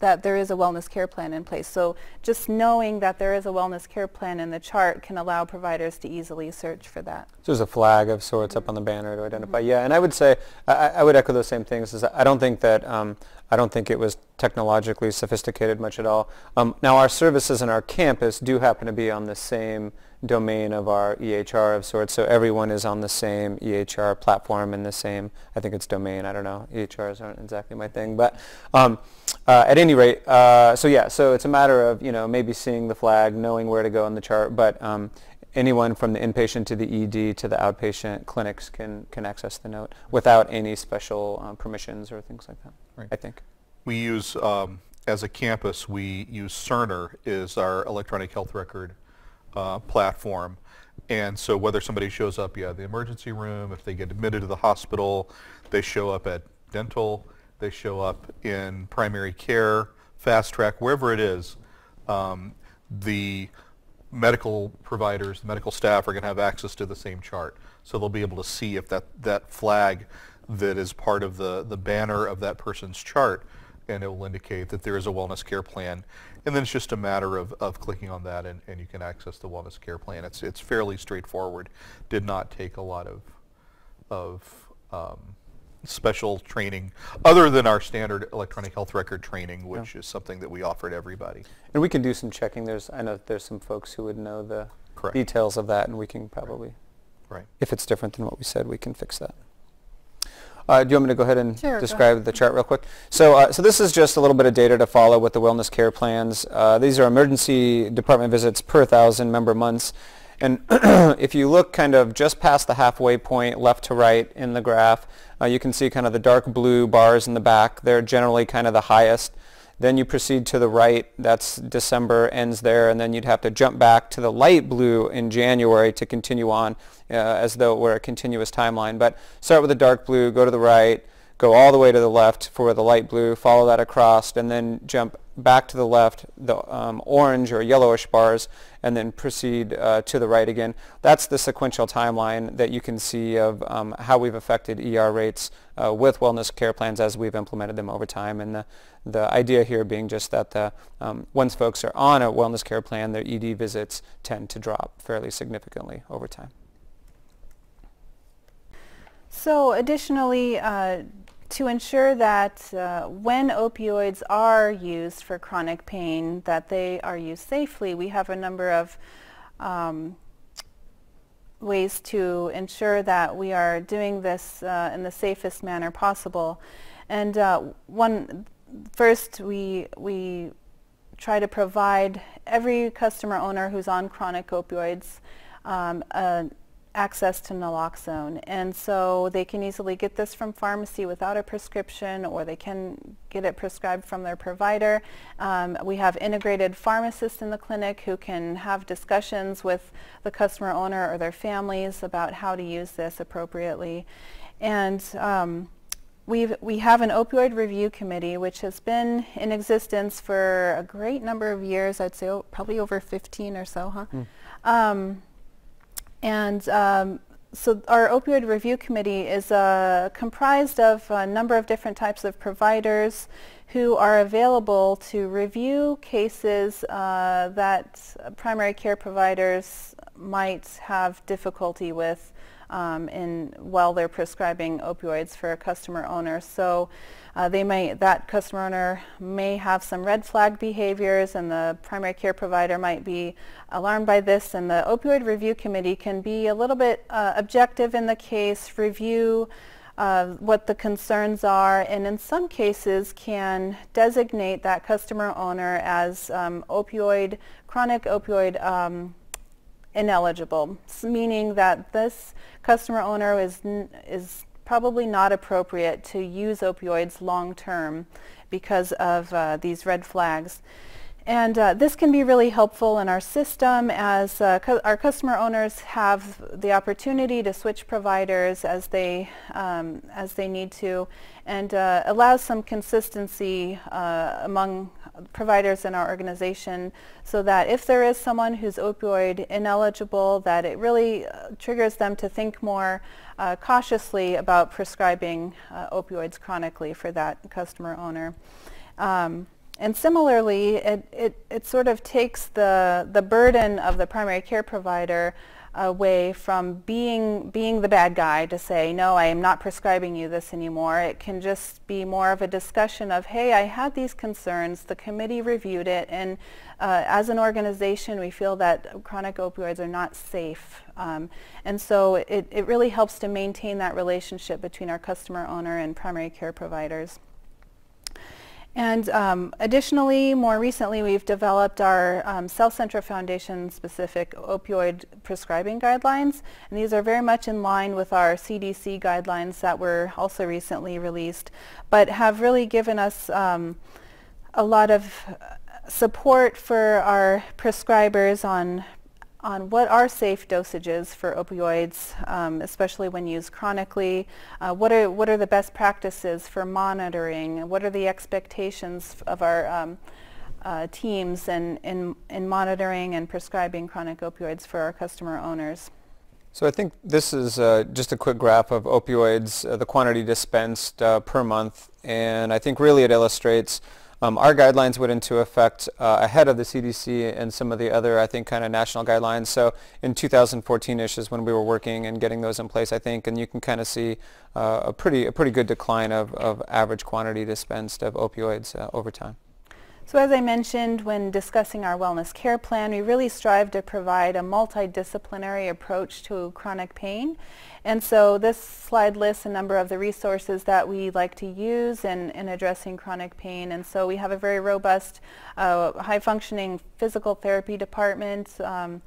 that there is a wellness care plan in place. So just knowing that there is a wellness care plan in the chart can allow providers to easily search for that.
So there's a flag of sorts up on the banner to identify. Mm-hmm. Yeah, and I would say I, I, would echo those same things. Is I don't think that um, I don't think it was technologically sophisticated much at all. Um, now our services in our campus do happen to be on the same domain of our EHR of sorts. So everyone is on the same EHR platform and the same, I think it's domain, I don't know, EHRs aren't exactly my thing. But um, uh, at any rate, uh, so yeah, so it's a matter of, you know, maybe seeing the flag, knowing where to go in the chart, but um, anyone from the inpatient to the ED to the outpatient clinics can, can access the note without any special um, permissions or things like that, right. I think.
We use, um, as a campus, we use Cerner is our electronic health record uh, platform. And so whether somebody shows up, yeah, the emergency room, if they get admitted to the hospital, they show up at dental, they show up in primary care, fast track, wherever it is, um, the medical providers, the medical staff are going to have access to the same chart. So they'll be able to see if that, that flag that is part of the, the banner of that person's chart and it will indicate that there is a wellness care plan. And then it's just a matter of, of clicking on that and, and you can access the wellness care plan. It's, it's fairly straightforward. Did not take a lot of, of um, special training other than our standard electronic health record training, which yeah. is something that we offer to everybody.
And we can do some checking. There's, I know there's some folks who would know the Correct. details of that and we can probably,
right.
if it's different than what we said, we can fix that. Uh, do you want me to go ahead and
sure,
describe the chart real quick? So, uh, so this is just a little bit of data to follow with the wellness care plans. Uh, these are emergency department visits per thousand member months. And if you look kind of just past the halfway point, left to right in the graph, uh, you can see kind of the dark blue bars in the back. They're generally kind of the highest. Then you proceed to the right, that's December, ends there, and then you'd have to jump back to the light blue in January to continue on uh, as though it were a continuous timeline. But start with the dark blue, go to the right, go all the way to the left for the light blue, follow that across, and then jump back to the left, the um, orange or yellowish bars, and then proceed uh, to the right again. That's the sequential timeline that you can see of um, how we've affected ER rates uh, with wellness care plans as we've implemented them over time. And the, the idea here being just that the, um, once folks are on a wellness care plan, their ED visits tend to drop fairly significantly over time.
So additionally, uh, to ensure that uh, when opioids are used for chronic pain, that they are used safely, we have a number of um, ways to ensure that we are doing this uh, in the safest manner possible. And uh, one, first we, we try to provide every customer owner who's on chronic opioids um, access to naloxone. And so they can easily get this from pharmacy without a prescription or they can get it prescribed from their provider. Um, we have integrated pharmacists in the clinic who can have discussions with the customer owner or their families about how to use this appropriately. And um, We've, we have an opioid review committee which has been in existence for a great number of years, I'd say oh, probably over 15 or so, huh? Mm. Um, and um, so our opioid review committee is uh, comprised of a number of different types of providers who are available to review cases uh, that primary care providers might have difficulty with um, in while they're prescribing opioids for a customer owner. So uh, they may that customer owner may have some red flag behaviors, and the primary care provider might be alarmed by this. And the opioid review committee can be a little bit uh, objective in the case, review. Uh, what the concerns are, and in some cases can designate that customer owner as um, opioid, chronic opioid um, ineligible, meaning that this customer owner is, is probably not appropriate to use opioids long term because of uh, these red flags. And uh, this can be really helpful in our system as uh, our customer owners have the opportunity to switch providers as they, um, as they need to and uh, allows some consistency uh, among providers in our organization so that if there is someone who's opioid ineligible that it really uh, triggers them to think more uh, cautiously about prescribing opioids chronically for that customer owner. Um, and similarly, it, it, it sort of takes the, the burden of the primary care provider away from being, being the bad guy to say, no, I am not prescribing you this anymore. It can just be more of a discussion of, hey, I had these concerns, the committee reviewed it, and uh, as an organization, we feel that chronic opioids are not safe. Um, and so it, it really helps to maintain that relationship between our customer owner and primary care providers. And um, additionally, more recently, we've developed our um, Southcentral Foundation specific opioid prescribing guidelines. And these are very much in line with our CDC guidelines that were also recently released, but have really given us um, a lot of support for our prescribers on on what are safe dosages for opioids, um, especially when used chronically. Uh, what, are, what are the best practices for monitoring? What are the expectations of our um, uh, teams in, in, in monitoring and prescribing chronic opioids for our customer owners?
So I think this is uh, just a quick graph of opioids, uh, the quantity dispensed uh, per month, and I think really it illustrates um, our guidelines went into effect uh, ahead of the CDC and some of the other, I think, kind of national guidelines. So in 2014-ish is when we were working and getting those in place, I think, and you can kind of see uh, a pretty a pretty good decline of, of average quantity dispensed of opioids uh, over time.
So as I mentioned when discussing our wellness care plan, we really strive to provide a multidisciplinary approach to chronic pain. And so this slide lists a number of the resources that we like to use in, in addressing chronic pain. And so we have a very robust, uh, high-functioning physical therapy department um,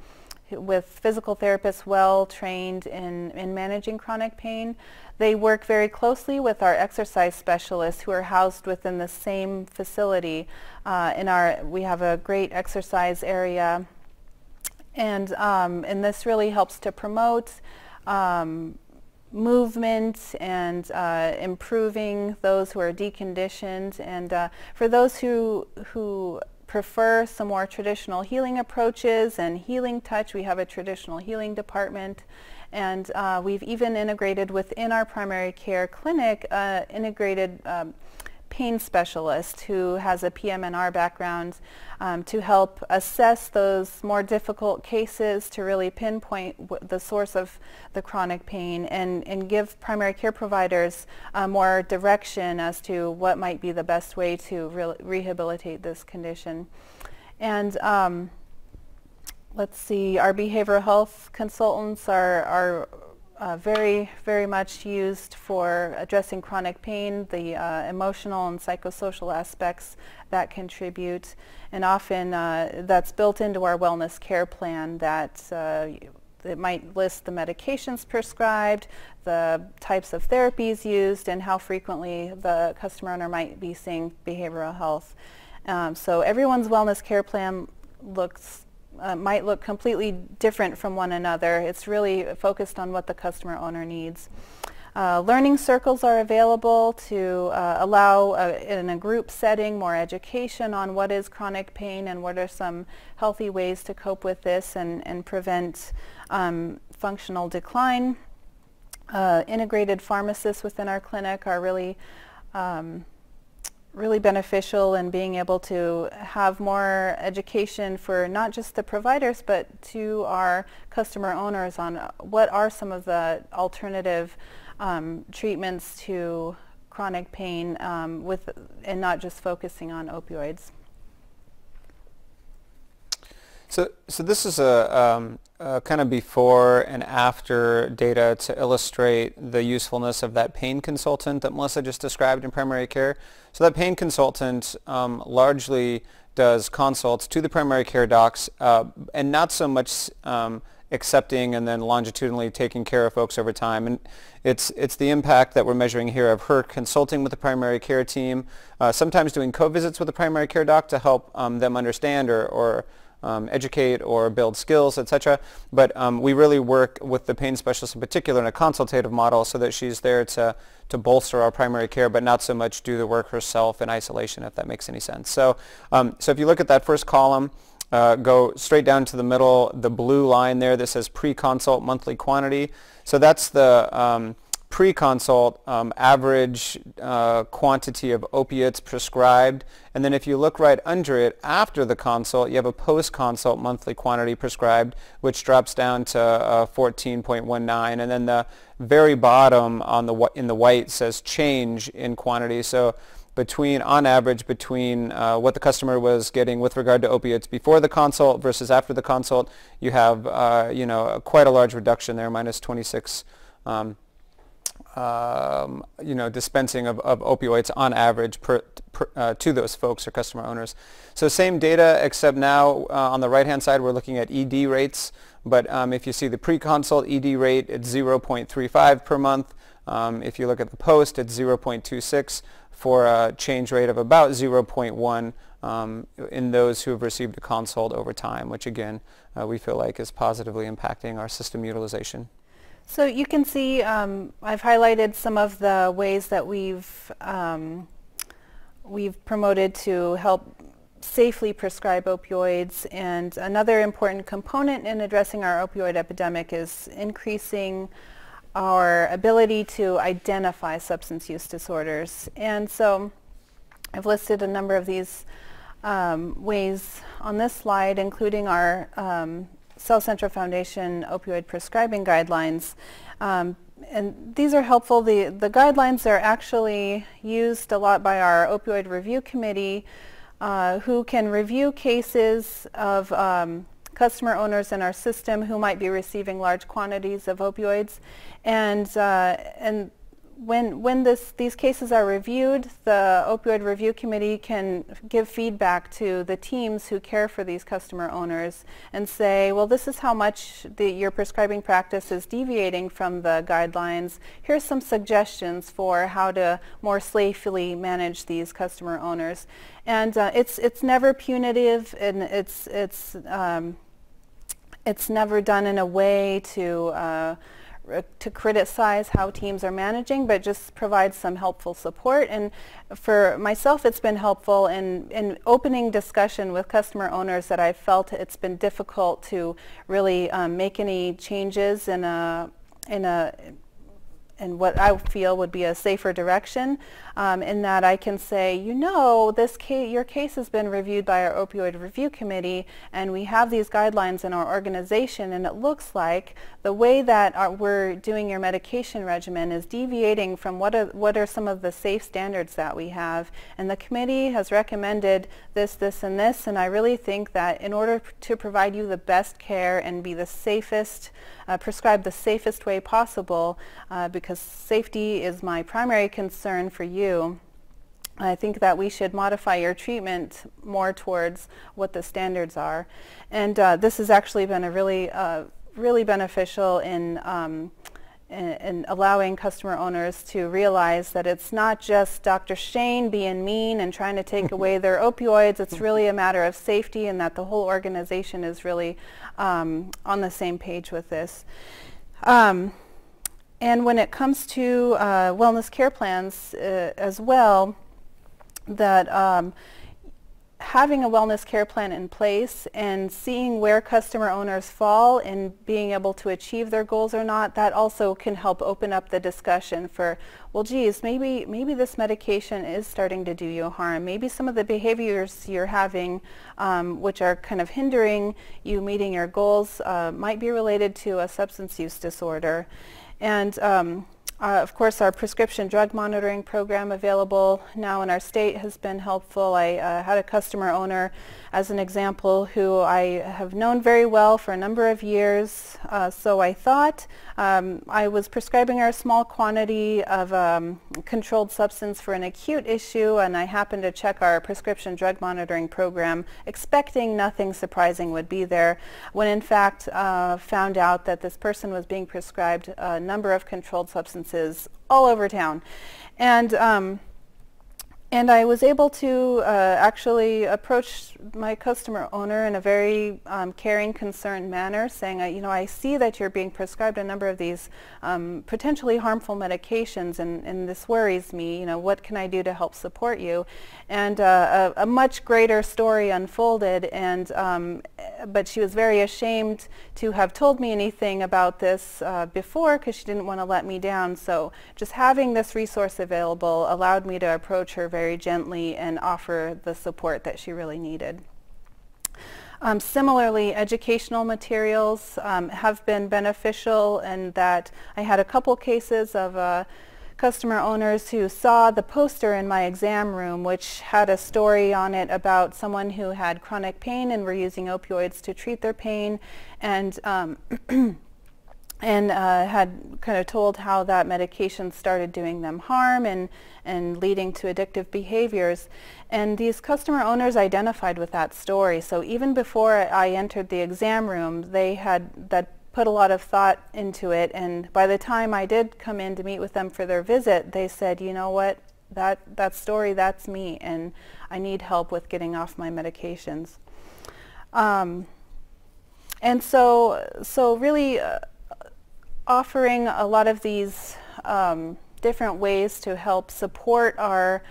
with physical therapists well trained in, in managing chronic pain. They work very closely with our exercise specialists who are housed within the same facility. Uh, in our, we have a great exercise area and, um, and this really helps to promote um, movement and uh, improving those who are deconditioned. And uh, for those who, who prefer some more traditional healing approaches and healing touch, we have a traditional healing department. And uh, we've even integrated within our primary care clinic uh, integrated um, pain specialist who has a PM&R background um, to help assess those more difficult cases to really pinpoint the source of the chronic pain and, and give primary care providers uh, more direction as to what might be the best way to re rehabilitate this condition. And um, let's see, our behavioral health consultants are, are uh, very, very much used for addressing chronic pain, the uh, emotional and psychosocial aspects that contribute. And often uh, that's built into our wellness care plan that uh, it might list the medications prescribed, the types of therapies used, and how frequently the customer owner might be seeing behavioral health. Um, so everyone's wellness care plan looks uh, might look completely different from one another. It's really focused on what the customer owner needs. Uh, learning circles are available to uh, allow uh, in a group setting more education on what is chronic pain and what are some healthy ways to cope with this and, and prevent um, functional decline. Uh, integrated pharmacists within our clinic are really um, really beneficial in being able to have more education for not just the providers but to our customer owners on what are some of the alternative um, treatments to chronic pain um, with and not just focusing on opioids.
So, so this is a, um, a, kind of before and after data to illustrate the usefulness of that pain consultant that Melissa just described in primary care. So that pain consultant um, largely does consults to the primary care docs uh, and not so much um, accepting and then longitudinally taking care of folks over time. And it's, it's the impact that we're measuring here of her consulting with the primary care team, uh, sometimes doing co-visits with the primary care doc to help um, them understand or, or um, educate or build skills, etc. But um, we really work with the pain specialist in particular in a consultative model so that she's there to, to bolster our primary care, but not so much do the work herself in isolation, if that makes any sense. So, um, so if you look at that first column, uh, go straight down to the middle, the blue line there that says pre-consult monthly quantity. So that's the um, pre-consult um, average uh, quantity of opiates prescribed. And then if you look right under it, after the consult, you have a post-consult monthly quantity prescribed, which drops down to uh, 14.19. And then the very bottom on the in the white says change in quantity. So between, on average, between uh, what the customer was getting with regard to opiates before the consult versus after the consult, you have, uh, you know, quite a large reduction there, minus 26 um, um, you know, dispensing of, of opioids on average per, per, uh, to those folks or customer owners. So same data, except now uh, on the right-hand side, we're looking at ED rates. But um, if you see the pre-consult ED rate, it's 0.35 per month. Um, if you look at the post, it's 0.26 for a change rate of about 0.1 um, in those who have received a consult over time, which again, uh, we feel like is positively impacting our system utilization.
So you can see um, I've highlighted some of the ways that we've um, we've promoted to help safely prescribe opioids. And another important component in addressing our opioid epidemic is increasing our ability to identify substance use disorders. And so I've listed a number of these um, ways on this slide including our um, Southcentral Foundation opioid prescribing guidelines. Um, and these are helpful. The, the guidelines are actually used a lot by our opioid review committee uh, who can review cases of um, customer owners in our system who might be receiving large quantities of opioids. And, uh, and when, when this, these cases are reviewed, the opioid review committee can give feedback to the teams who care for these customer owners and say, well, this is how much the, your prescribing practice is deviating from the guidelines. Here's some suggestions for how to more safely manage these customer owners. And uh, it's, it's never punitive and it's, it's, um, it's never done in a way to uh, to criticize how teams are managing, but just provide some helpful support. And for myself, it's been helpful in, in opening discussion with customer owners that I've felt it's been difficult to really um, make any changes in a, in a and what I feel would be a safer direction um, in that I can say, you know, this case, your case has been reviewed by our opioid review committee and we have these guidelines in our organization and it looks like the way that our, we're doing your medication regimen is deviating from what are, what are some of the safe standards that we have. And the committee has recommended this, this, and this and I really think that in order to provide you the best care and be the safest, uh, prescribe the safest way possible uh, because safety is my primary concern for you. I think that we should modify your treatment more towards what the standards are. And uh, this has actually been a really, uh, really beneficial in um, and, allowing customer owners to realize that it's not just Dr. Shane being mean and trying to take away their opioids. It's really a matter of safety and that the whole organization is really um, on the same page with this. Um, and when it comes to uh, wellness care plans uh, as well, that um, having a wellness care plan in place and seeing where customer owners fall in being able to achieve their goals or not, that also can help open up the discussion for, well, geez, maybe, maybe this medication is starting to do you harm. Maybe some of the behaviors you're having, um, which are kind of hindering you meeting your goals, uh, might be related to a substance use disorder. And um, uh, of course, our prescription drug monitoring program available now in our state has been helpful. I uh, had a customer owner, as an example, who I have known very well for a number of years. Uh, so I thought um, I was prescribing her a small quantity of um, controlled substance for an acute issue, and I happened to check our prescription drug monitoring program, expecting nothing surprising would be there, when in fact uh, found out that this person was being prescribed a number of controlled substances all over town. And um, and I was able to uh, actually approach my customer owner in a very um, caring, concerned manner, saying, you know, I see that you're being prescribed a number of these um, potentially harmful medications, and, and this worries me. You know, what can I do to help support you? And uh, a, a, much greater story unfolded, and um, but she was very ashamed to have told me anything about this uh, before because she didn't want to let me down. So just having this resource available allowed me to approach her very very gently and offer the support that she really needed. Um, similarly, educational materials um, have been beneficial in that I had a couple cases of uh, customer owners who saw the poster in my exam room which had a story on it about someone who had chronic pain and were using opioids to treat their pain and um, and uh, had kind of told how that medication started doing them harm and, and leading to addictive behaviors. And these customer owners identified with that story. So even before I entered the exam room, they had that put a lot of thought into it. And by the time I did come in to meet with them for their visit, they said, you know what, that, that story, that's me, and I need help with getting off my medications. Um, and so, so really, uh, offering a lot of these um, different ways to help support our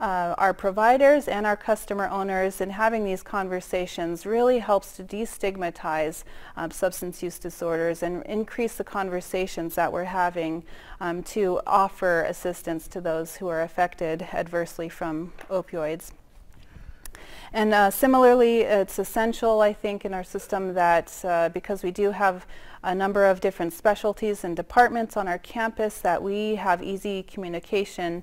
uh, our providers and our customer owners and having these conversations really helps to destigmatize um, substance use disorders and increase the conversations that we're having um, to offer assistance to those who are affected adversely from opioids. And uh, similarly, it's essential, I think, in our system that uh, because we do have a number of different specialties and departments on our campus that we have easy communication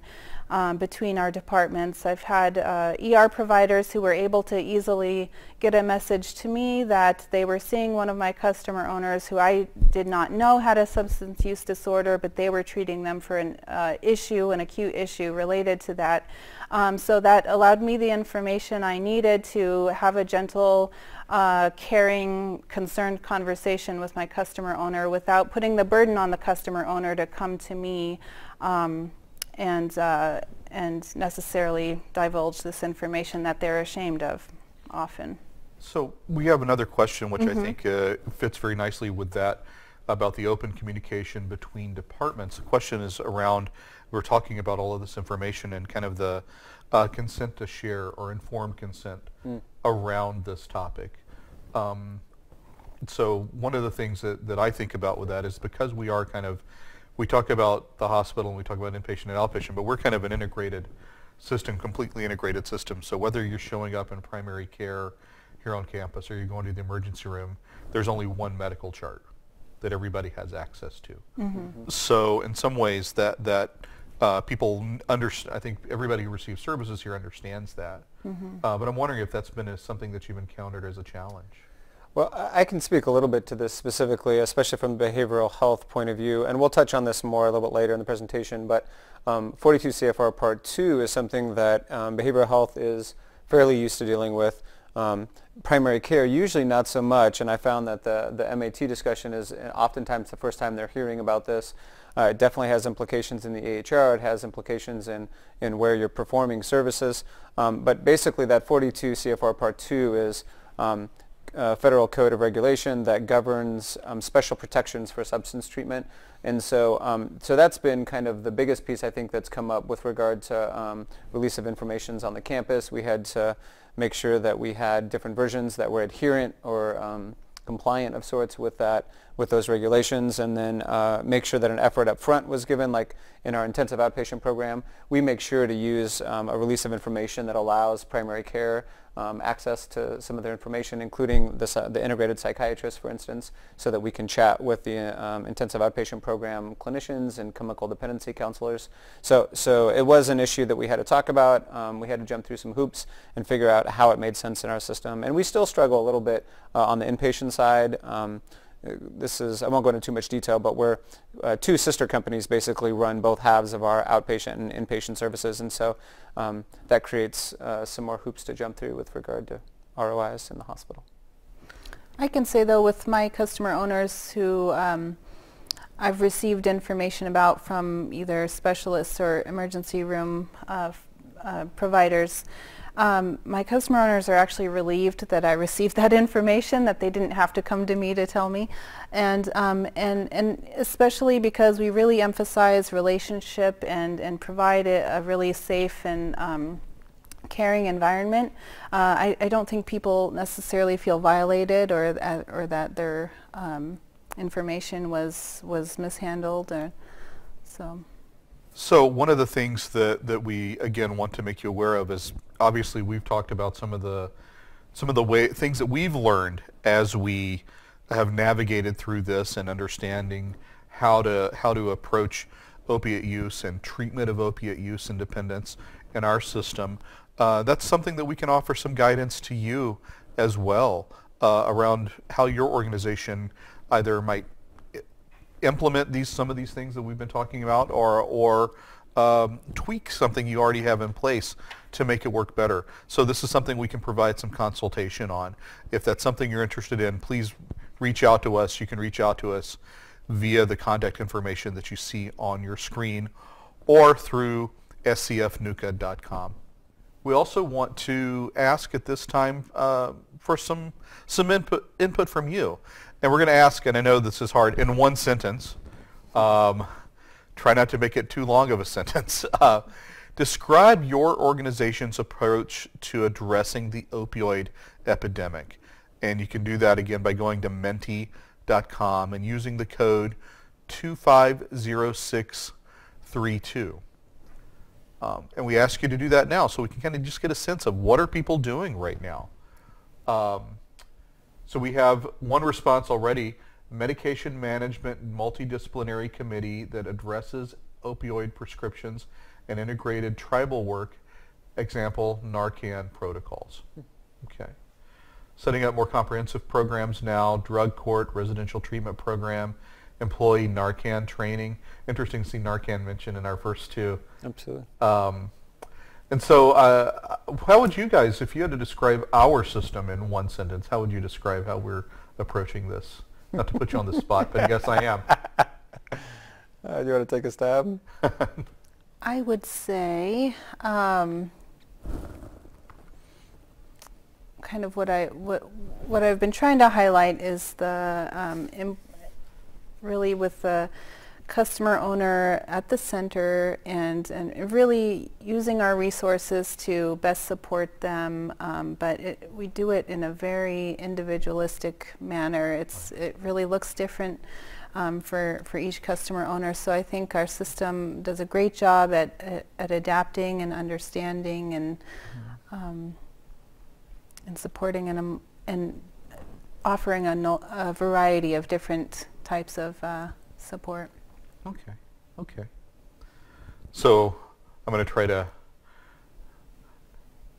um, between our departments. I've had uh, ER providers who were able to easily get a message to me that they were seeing one of my customer owners who I did not know had a substance use disorder, but they were treating them for an uh, issue, an acute issue related to that. Um, so that allowed me the information I needed to have a gentle, uh, caring, concerned conversation with my customer owner without putting the burden on the customer owner to come to me um, and, uh, and necessarily divulge this information that they're ashamed of often.
So we have another question which mm-hmm. I think uh, fits very nicely with that about the open communication between departments. The question is around, we're talking about all of this information and kind of the uh, consent to share or informed consent mm. Around this topic. Um, so one of the things that, that I think about with that is because we are kind of we talk about the hospital and we talk about inpatient and outpatient, but we're kind of an integrated system, completely integrated system. So whether you're showing up in primary care here on campus or you're going to the emergency room, there's only one medical chart that everybody has access to. Mm-hmm. So in some ways that, that uh, people understand, I think everybody who receives services here understands that. Mm-hmm. Uh, but I'm wondering if that's been a, something that you've encountered as a challenge.
Well, I can speak a little bit to this specifically, especially from the behavioral health point of view, and we'll touch on this more a little bit later in the presentation, but um, 42 CFR Part 2 is something that um, behavioral health is fairly used to dealing with. Um, primary care, usually not so much, and I found that the, the MAT discussion is oftentimes the first time they're hearing about this. Uh, it definitely has implications in the EHR. It has implications in, in where you're performing services. Um, but basically that 42 CFR Part 2 is um, federal code of regulation that governs um, special protections for substance treatment. And so, um, so that's been kind of the biggest piece I think that's come up with regard to um, release of informations on the campus. We had to make sure that we had different versions that were adherent or um, compliant of sorts with that, with those regulations, and then uh, make sure that an effort up front was given, like in our intensive outpatient program. We make sure to use um, a release of information that allows primary care um, access to some of their information, including the, the, integrated psychiatrist, for instance, so that we can chat with the um, intensive outpatient program clinicians and chemical dependency counselors. So, so it was an issue that we had to talk about. Um, we had to jump through some hoops and figure out how it made sense in our system. And we still struggle a little bit uh, on the inpatient side. This is, I won't go into too much detail, but we're uh, two sister companies basically run both halves of our outpatient and inpatient services. And so um, that creates uh, some more hoops to jump through with regard to ROIs in the hospital.
I can say though with my customer owners who um, I've received information about from either specialists or emergency room uh, uh providers, um, my customer owners are actually relieved that I received that information, that they didn't have to come to me to tell me. And, um, and, and especially because we really emphasize relationship and, and provide a, a really safe and um, caring environment, uh, I, I don't think people necessarily feel violated or, or that their um, information was, was mishandled. Or, so.
So one of the things that, that we again want to make you aware of is obviously we've talked about some of the some of the way things that we've learned as we have navigated through this and understanding how to how to approach opiate use and treatment of opiate use and dependence in our system. Uh, that's something that we can offer some guidance to you as well uh, around how your organization either might implement these some of these things that we've been talking about or or um, tweak something you already have in place to make it work better. So this is something we can provide some consultation on. If that's something you're interested in, please reach out to us. You can reach out to us via the contact information that you see on your screen or through scfnuka.com. We also want to ask at this time uh, for some some input input from you. And we're going to ask, and I know this is hard, in one sentence. Um, try not to make it too long of a sentence. Uh, describe your organization's approach to addressing the opioid epidemic. And you can do that again by going to menti.com and using the code 250632. Um, and we ask you to do that now so we can kind of just get a sense of what are people doing right now. Um, so we have one response already, Medication Management Multidisciplinary Committee that addresses opioid prescriptions and integrated tribal work, example, Narcan protocols. Okay. Setting up more comprehensive programs now, drug court, residential treatment program, employee Narcan training. Interesting to see Narcan mentioned in our first two.
Absolutely.
Um, and so uh, how would you guys, if you had to describe our system in one sentence, how would you describe how we're approaching this? Not to put you on the spot, but yes, I am.
Uh, do you want to take a stab?
I would say um, kind of what I what what I've been trying to highlight is the um, Im- really with the customer owner at the center and, and really using our resources to best support them. Um, but it, we do it in a very individualistic manner. It's, it really looks different um, for, for each customer owner. So I think our system does a great job at, at, at adapting and understanding and, um, and supporting and, um, and offering a, no, a variety of different types of uh, support.
Okay, okay. So I'm going to try to,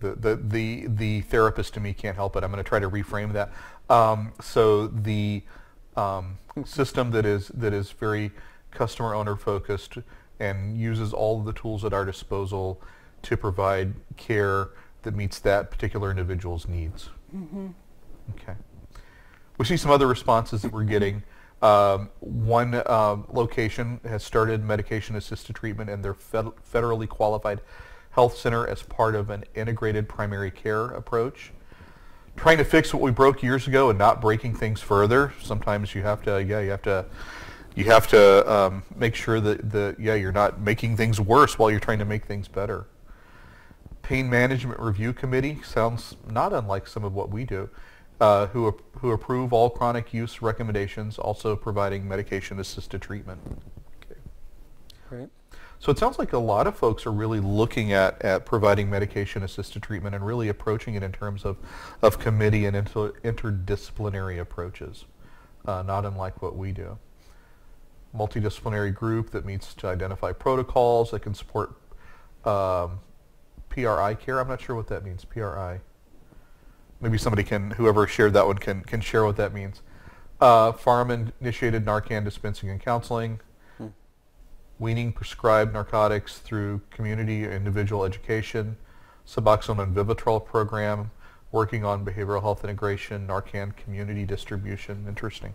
the, the, the, the therapist to me can't help it. I'm going to try to reframe that. Um, so the um, system that is, that is very customer owner focused and uses all of the tools at our disposal to provide care that meets that particular individual's needs.
Mm-hmm.
Okay. We see some other responses that we're getting. Um, one uh, location has started medication-assisted treatment in their fed- federally qualified health center as part of an integrated primary care approach. Trying to fix what we broke years ago and not breaking things further. Sometimes you have to, yeah, you have to, you have to um, make sure that the, yeah, you're not making things worse while you're trying to make things better. Pain Management Review Committee sounds not unlike some of what we do uh, who, who approve all chronic use recommendations, also providing medication-assisted treatment. Okay.
Great.
So it sounds like a lot of folks are really looking at, at providing medication-assisted treatment and really approaching it in terms of, of committee and inter, interdisciplinary approaches, uh, not unlike what we do. Multidisciplinary group that meets to identify protocols that can support um, PRI care. I'm not sure what that means, PRI maybe somebody can, whoever shared that one can, can share what that means. Uh, Pharm-initiated Narcan dispensing and counseling. Hmm. Weaning prescribed narcotics through community individual education. Suboxone and Vivitrol program. Working on behavioral health integration. Narcan community distribution. Interesting.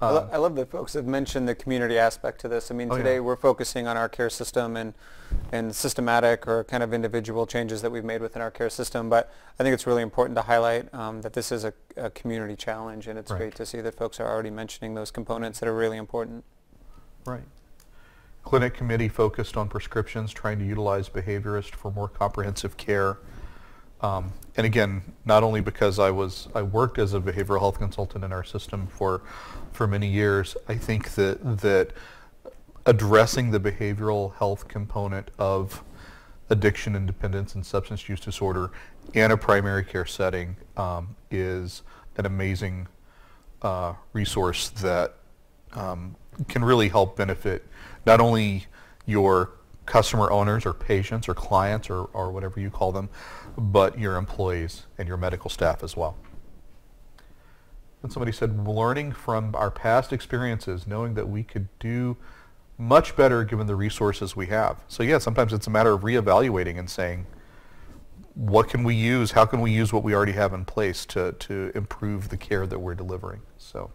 I, lo- I love that folks have mentioned the community aspect to this. I mean,
Oh,
today
yeah.
we're focusing on our care system and, and systematic or kind of individual changes that we've made within our care system. But I think it's really important to highlight um, that this is a, a community challenge, and it's
Right.
great to see that folks are already mentioning those components that are really important.
Right. Clinic committee focused on prescriptions, trying to utilize behaviorists for more comprehensive care. Um, and again, not only because I was I worked as a behavioral health consultant in our system for for many years, I think that that addressing the behavioral health component of addiction and dependence and substance use disorder in a primary care setting um, is an amazing uh, resource that um, can really help benefit not only your customer owners or patients or clients or, or whatever you call them, but your employees and your medical staff as well. And somebody said, learning from our past experiences, knowing that we could do much better given the resources we have. So yeah, sometimes it's a matter of reevaluating and saying, what can we use? How can we use what we already have in place to, to improve the care that we're delivering? So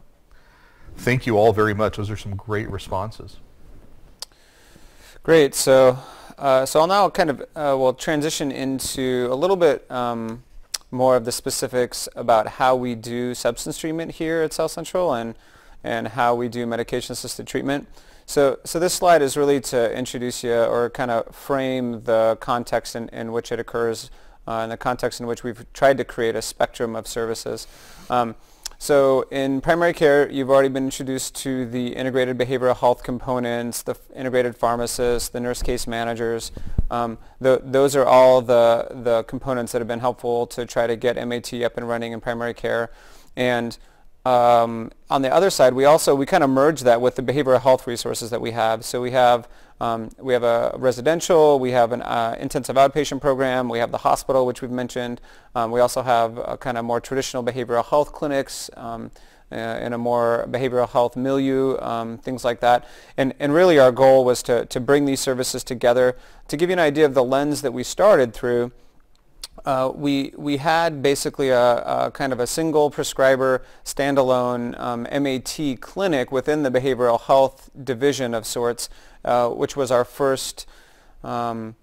thank you all very much. Those are some great responses.
Great. So, uh, so I'll now kind of uh, will transition into a little bit um, more of the specifics about how we do substance treatment here at Southcentral and and how we do medication-assisted treatment. So, so this slide is really to introduce you or kind of frame the context in, in which it occurs, uh, in the context in which we've tried to create a spectrum of services. Um, so in primary care, you've already been introduced to the integrated behavioral health components, the integrated pharmacists, the nurse case managers. Um, the, those are all the, the components that have been helpful to try to get MAT up and running in primary care. And um, on the other side, we also we kind of merge that with the behavioral health resources that we have. So we have um, we have a residential, we have an uh, intensive outpatient program, we have the hospital, which we've mentioned. Um, we also have kind of more traditional behavioral health clinics. Um, uh, in a more behavioral health milieu, um, things like that. And, and really our goal was to, to bring these services together. To give you an idea of the lens that we started through, uh, we we had basically a, a, kind of a single prescriber standalone um, MAT clinic within the behavioral health division of sorts, uh, which was our first, um,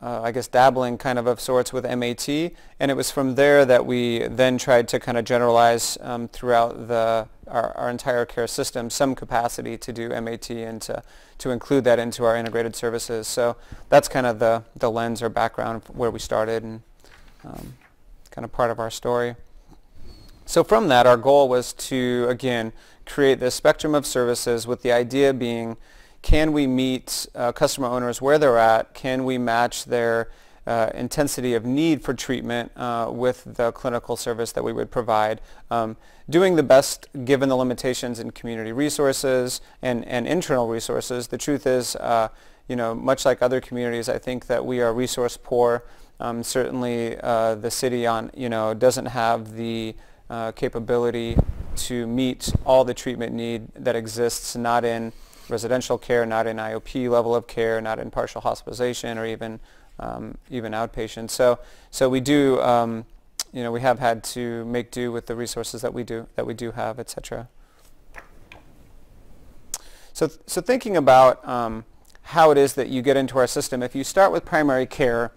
uh, I guess, dabbling kind of of sorts with MAT, and it was from there that we then tried to kind of generalize um, throughout the our, our entire care system some capacity to do MAT and to to include that into our integrated services. So that's kind of the the lens or background where we started and um, kind of part of our story. so from that, our goal was to, again, create this spectrum of services with the idea being, can we meet uh, customer owners where they're at? Can we match their uh, intensity of need for treatment uh, with the clinical service that we would provide. Um, doing the best given the limitations in community resources and, and internal resources. The truth is, uh, you know, much like other communities, I think that we are resource poor. Um, certainly uh, the city on, you know, doesn't have the uh, capability to meet all the treatment need that exists, not in residential care, not in IOP level of care, not in partial hospitalization or even um, even outpatient. So, so we do, um, you know, we have had to make do with the resources that we do that we do have, et cetera. So, so thinking about um, how it is that you get into our system, if you start with primary care,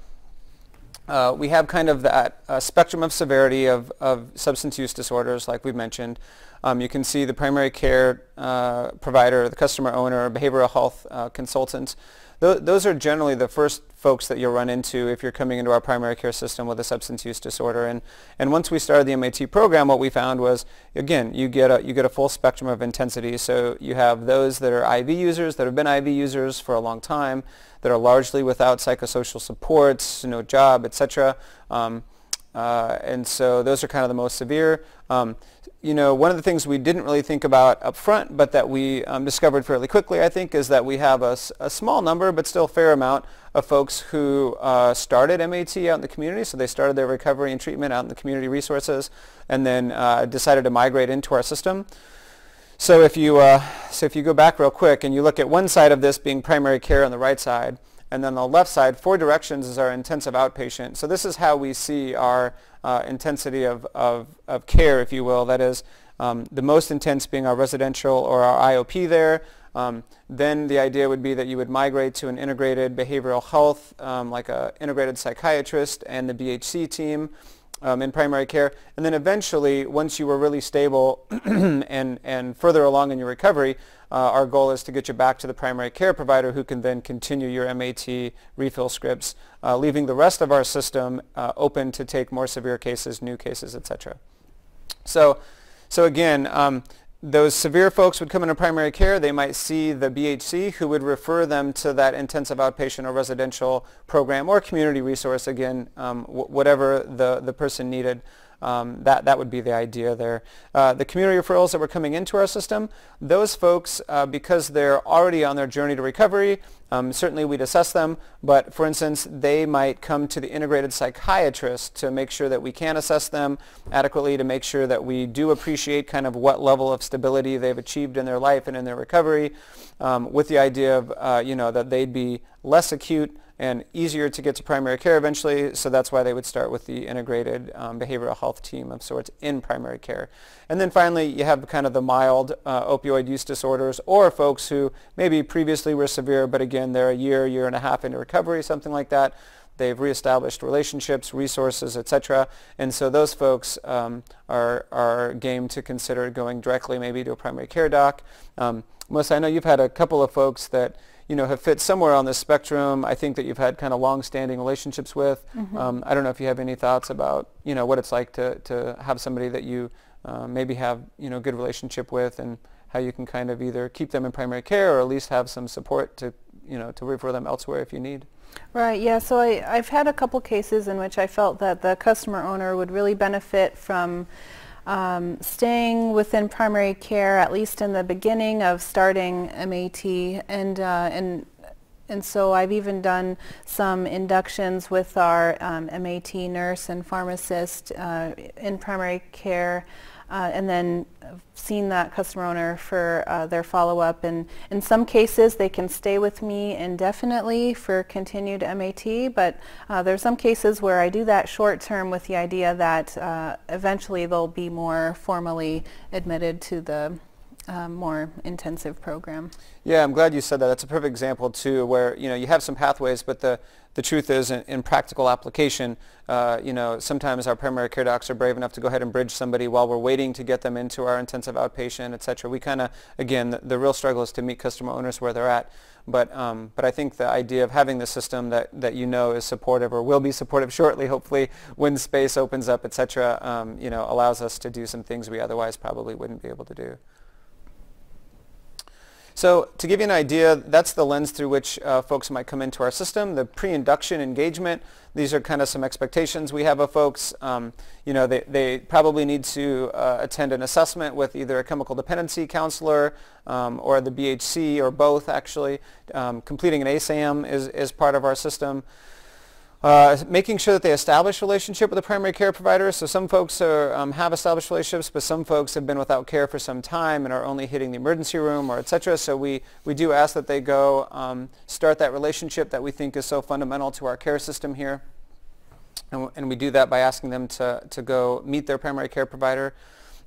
uh, we have kind of that uh, spectrum of severity of, of substance use disorders, like we've mentioned. Um, you can see the primary care uh, provider, the customer owner, behavioral health uh, consultant th- those are generally the first folks that you'll run into if you're coming into our primary care system with a substance use disorder. And, and once we started the MAT program, what we found was, again, you get, a, you get a full spectrum of intensity. So you have those that are IV users, that have been IV users for a long time, that are largely without psychosocial supports, no job, etc. Um, uh, and so those are kind of the most severe. Um, you know, one of the things we didn't really think about up front, but that we um, discovered fairly quickly, I think, is that we have a, a, small number, but still fair amount of folks who uh, started MAT out in the community. So they started their recovery and treatment out in the community resources and then uh, decided to migrate into our system. So if you, uh, so if you go back real quick and you look at one side of this being primary care on the right side, and then on the left side, four directions is our intensive outpatient. So this is how we see our uh, intensity of, of, of care, if you will. That is um, the most intense being our residential or our IOP there. Um, then the idea would be that you would migrate to an integrated behavioral health, um, like an integrated psychiatrist and the BHC team um, in primary care. And then eventually, once you were really stable and, and further along in your recovery, uh, our goal is to get you back to the primary care provider who can then continue your MAT refill scripts, uh, leaving the rest of our system uh, open to take more severe cases, new cases, etc. So, so again, um, those severe folks would come into primary care. They might see the BHC who would refer them to that intensive outpatient or residential program or community resource, again, um, whatever the, the person needed. Um, that, that would be the idea there. Uh, the community referrals that were coming into our system, those folks, uh, because they're already on their journey to recovery, um, certainly we'd assess them, but for instance, they might come to the integrated psychiatrist to make sure that we can assess them adequately, to make sure that we do appreciate kind of what level of stability they've achieved in their life and in their recovery, um, with the idea of, uh, you know, that they'd be less acute and easier to get to primary care eventually, so that's why they would start with the integrated um, behavioral health team of sorts in primary care. And then finally, you have kind of the mild uh, opioid use disorders or folks who maybe previously were severe, but again, they're a year, year and a half into recovery, something like that. They've reestablished relationships, resources, etc. And so those folks um, are, are game to consider going directly maybe to a primary care doc. Um, Melissa, I know you've had a couple of folks that you know, have fit somewhere on this spectrum. I think that you've had kind of long-standing relationships with. Mm-hmm. Um, I don't know if you have any thoughts about, you know, what it's like to, to have somebody that you uh, maybe have, you know, good relationship with and how you can kind of either keep them in primary care or at least have some support to, you know, to refer them elsewhere if you need.
Right, yeah, so I, I've had a couple cases in which I felt that the customer owner would really benefit from um, staying within primary care, at least in the beginning of starting MAT, and uh, and and so I've even done some inductions with our um, MAT nurse and pharmacist uh, in primary care uh, and then seen that customer owner for uh, their follow-up. And in some cases, they can stay with me indefinitely for continued MAT, but uh, there are some cases where I do that short term with the idea that uh, eventually they'll be more formally admitted to the uh, more intensive program.
Yeah, I'm glad you said that. That's a perfect example too, where you know you have some pathways, but the the truth is, in, in practical application, uh, you know, sometimes our primary care docs are brave enough to go ahead and bridge somebody while we're waiting to get them into our intensive outpatient, et cetera. We kind of, again, the, the, real struggle is to meet customer owners where they're at. But, um, but I think the idea of having the system that, that you know is supportive or will be supportive shortly, hopefully, when space opens up, et cetera, um, you know, allows us to do some things we otherwise probably wouldn't be able to do. So to give you an idea, that's the lens through which uh, folks might come into our system. The pre-induction engagement, these are kind of some expectations we have of folks. Um, you know, they, they probably need to uh, attend an assessment with either a chemical dependency counselor um, or the BHC or both actually. Um, completing an ASAM is, is part of our system. Uh, making sure that they establish relationship with the primary care provider. So some folks are, um, have established relationships, but some folks have been without care for some time and are only hitting the emergency room or et cetera. So we, we do ask that they go um, start that relationship that we think is so fundamental to our care system here. And, and we do that by asking them to, to go meet their primary care provider.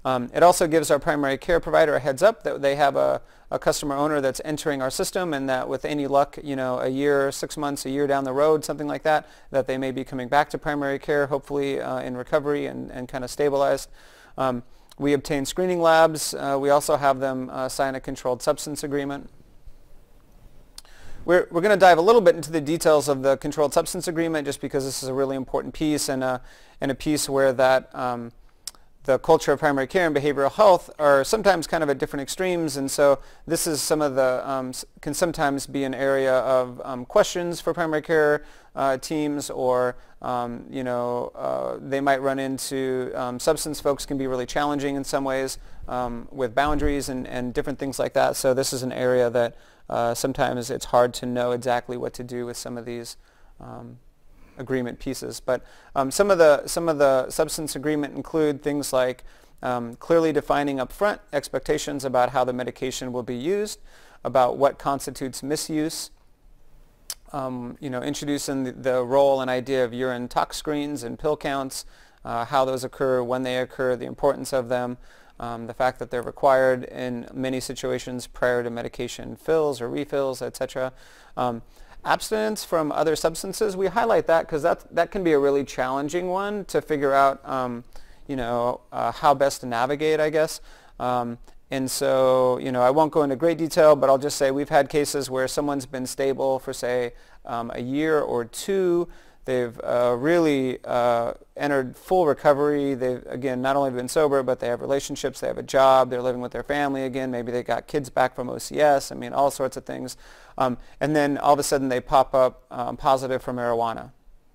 Um, it also gives our primary care provider a heads up that they have a, a, customer owner that's entering our system and that with any luck, you know, a year, six months, a year down the road, something like that, that they may be coming back to primary care, hopefully uh, in recovery and, and kind of stabilized. Um, we obtain screening labs. Uh, we also have them uh, sign a controlled substance agreement. We're, we're going to dive a little bit into the details of the controlled substance agreement just because this is a really important piece and a, and a piece where that um, the culture of primary care and behavioral health are sometimes kind of at different extremes, and so this is some of the um, can sometimes be an area of um, questions for primary care uh, teams, or um, you know uh, they might run into um, substance folks can be really challenging in some ways um, with boundaries and, and different things like that. So this is an area that uh, sometimes it's hard to know exactly what to do with some of these um, agreement pieces. But um, some, of the, some of the substance agreement include things like um, clearly defining upfront expectations about how the medication will be used, about what constitutes misuse, um, you know, introducing the, the, role and idea of urine tox screens and pill counts, uh, how those occur, when they occur, the importance of them, um, the fact that they're required in many situations prior to medication fills or refills, etc. Um, Abstinence from other substances, we highlight that because that, that can be a really challenging one to figure out, um, you know, uh, how best to navigate, I guess. Um, and so, you know, I won't go into great detail, but I'll just say we've had cases where someone's been stable for, say, um, a year or two. They've uh, really uh, entered full recovery. They've, again, not only been sober, but they have relationships, they have a job, they're living with their family again. Maybe they got kids back from OCS. I mean, all sorts of things. Um, and then all of a sudden they pop up um, positive for marijuana.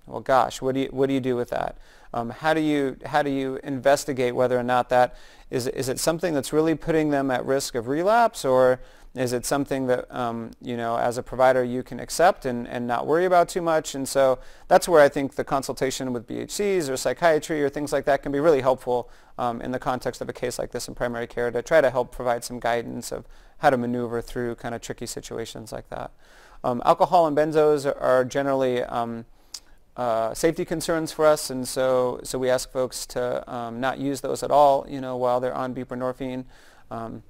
Well, gosh, what do you, what do, you do with that? Um, how, do you, how do you investigate whether or not that is, is it something that's really putting them at risk of relapse or is it something that, um, you know, as a provider you can accept and, and not worry about too much? And so that's where I think the consultation with BHCs or psychiatry or things like that can be really helpful um, in the context of a case like this in primary care to try to help provide some guidance of how to maneuver through kind of tricky situations like that. Um, alcohol and benzos are, generally um, uh, safety concerns for us, and so so we ask folks to um, not use those at all, you know, while they're on buprenorphine. Um,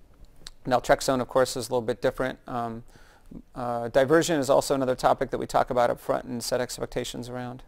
Naltrexone, of course, is a little bit different. Um, uh, diversion is also another topic that we talk about up front and set expectations around.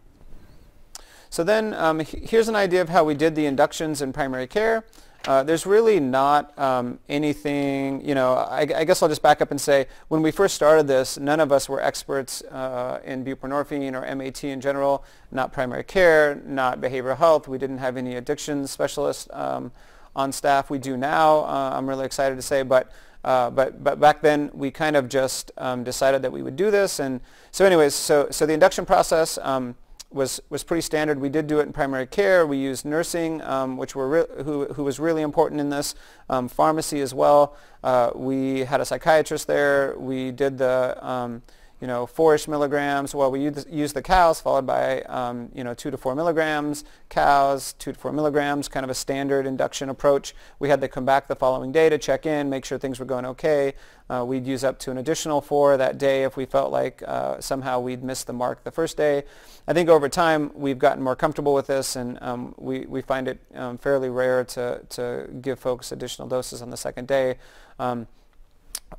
So then um, here's an idea of how we did the inductions in primary care. Uh, there's really not um, anything, you know, I, I, guess I'll just back up and say when we first started this, none of us were experts uh, in buprenorphine or MAT in general, not primary care, not behavioral health. We didn't have any addiction specialists um, on staff. We do now, uh, I'm really excited to say, but, uh, but, but back then we kind of just um, decided that we would do this. And so anyways, so, so the induction process, um, was, was pretty standard. We did do it in primary care. We used nursing, um, which were who, who was really important in this, um, pharmacy as well. Uh, we had a psychiatrist there. We did the, um, you know, four-ish milligrams. Well, we use, the COWS followed by, um, you know, two to four milligrams, COWS, two to four milligrams, kind of a standard induction approach. We had to come back the following day to check in, make sure things were going okay. Uh, we'd use up to an additional four that day if we felt like uh, somehow we'd missed the mark the first day. I think over time we've gotten more comfortable with this and um, we, we find it um, fairly rare to, to give folks additional doses on the second day.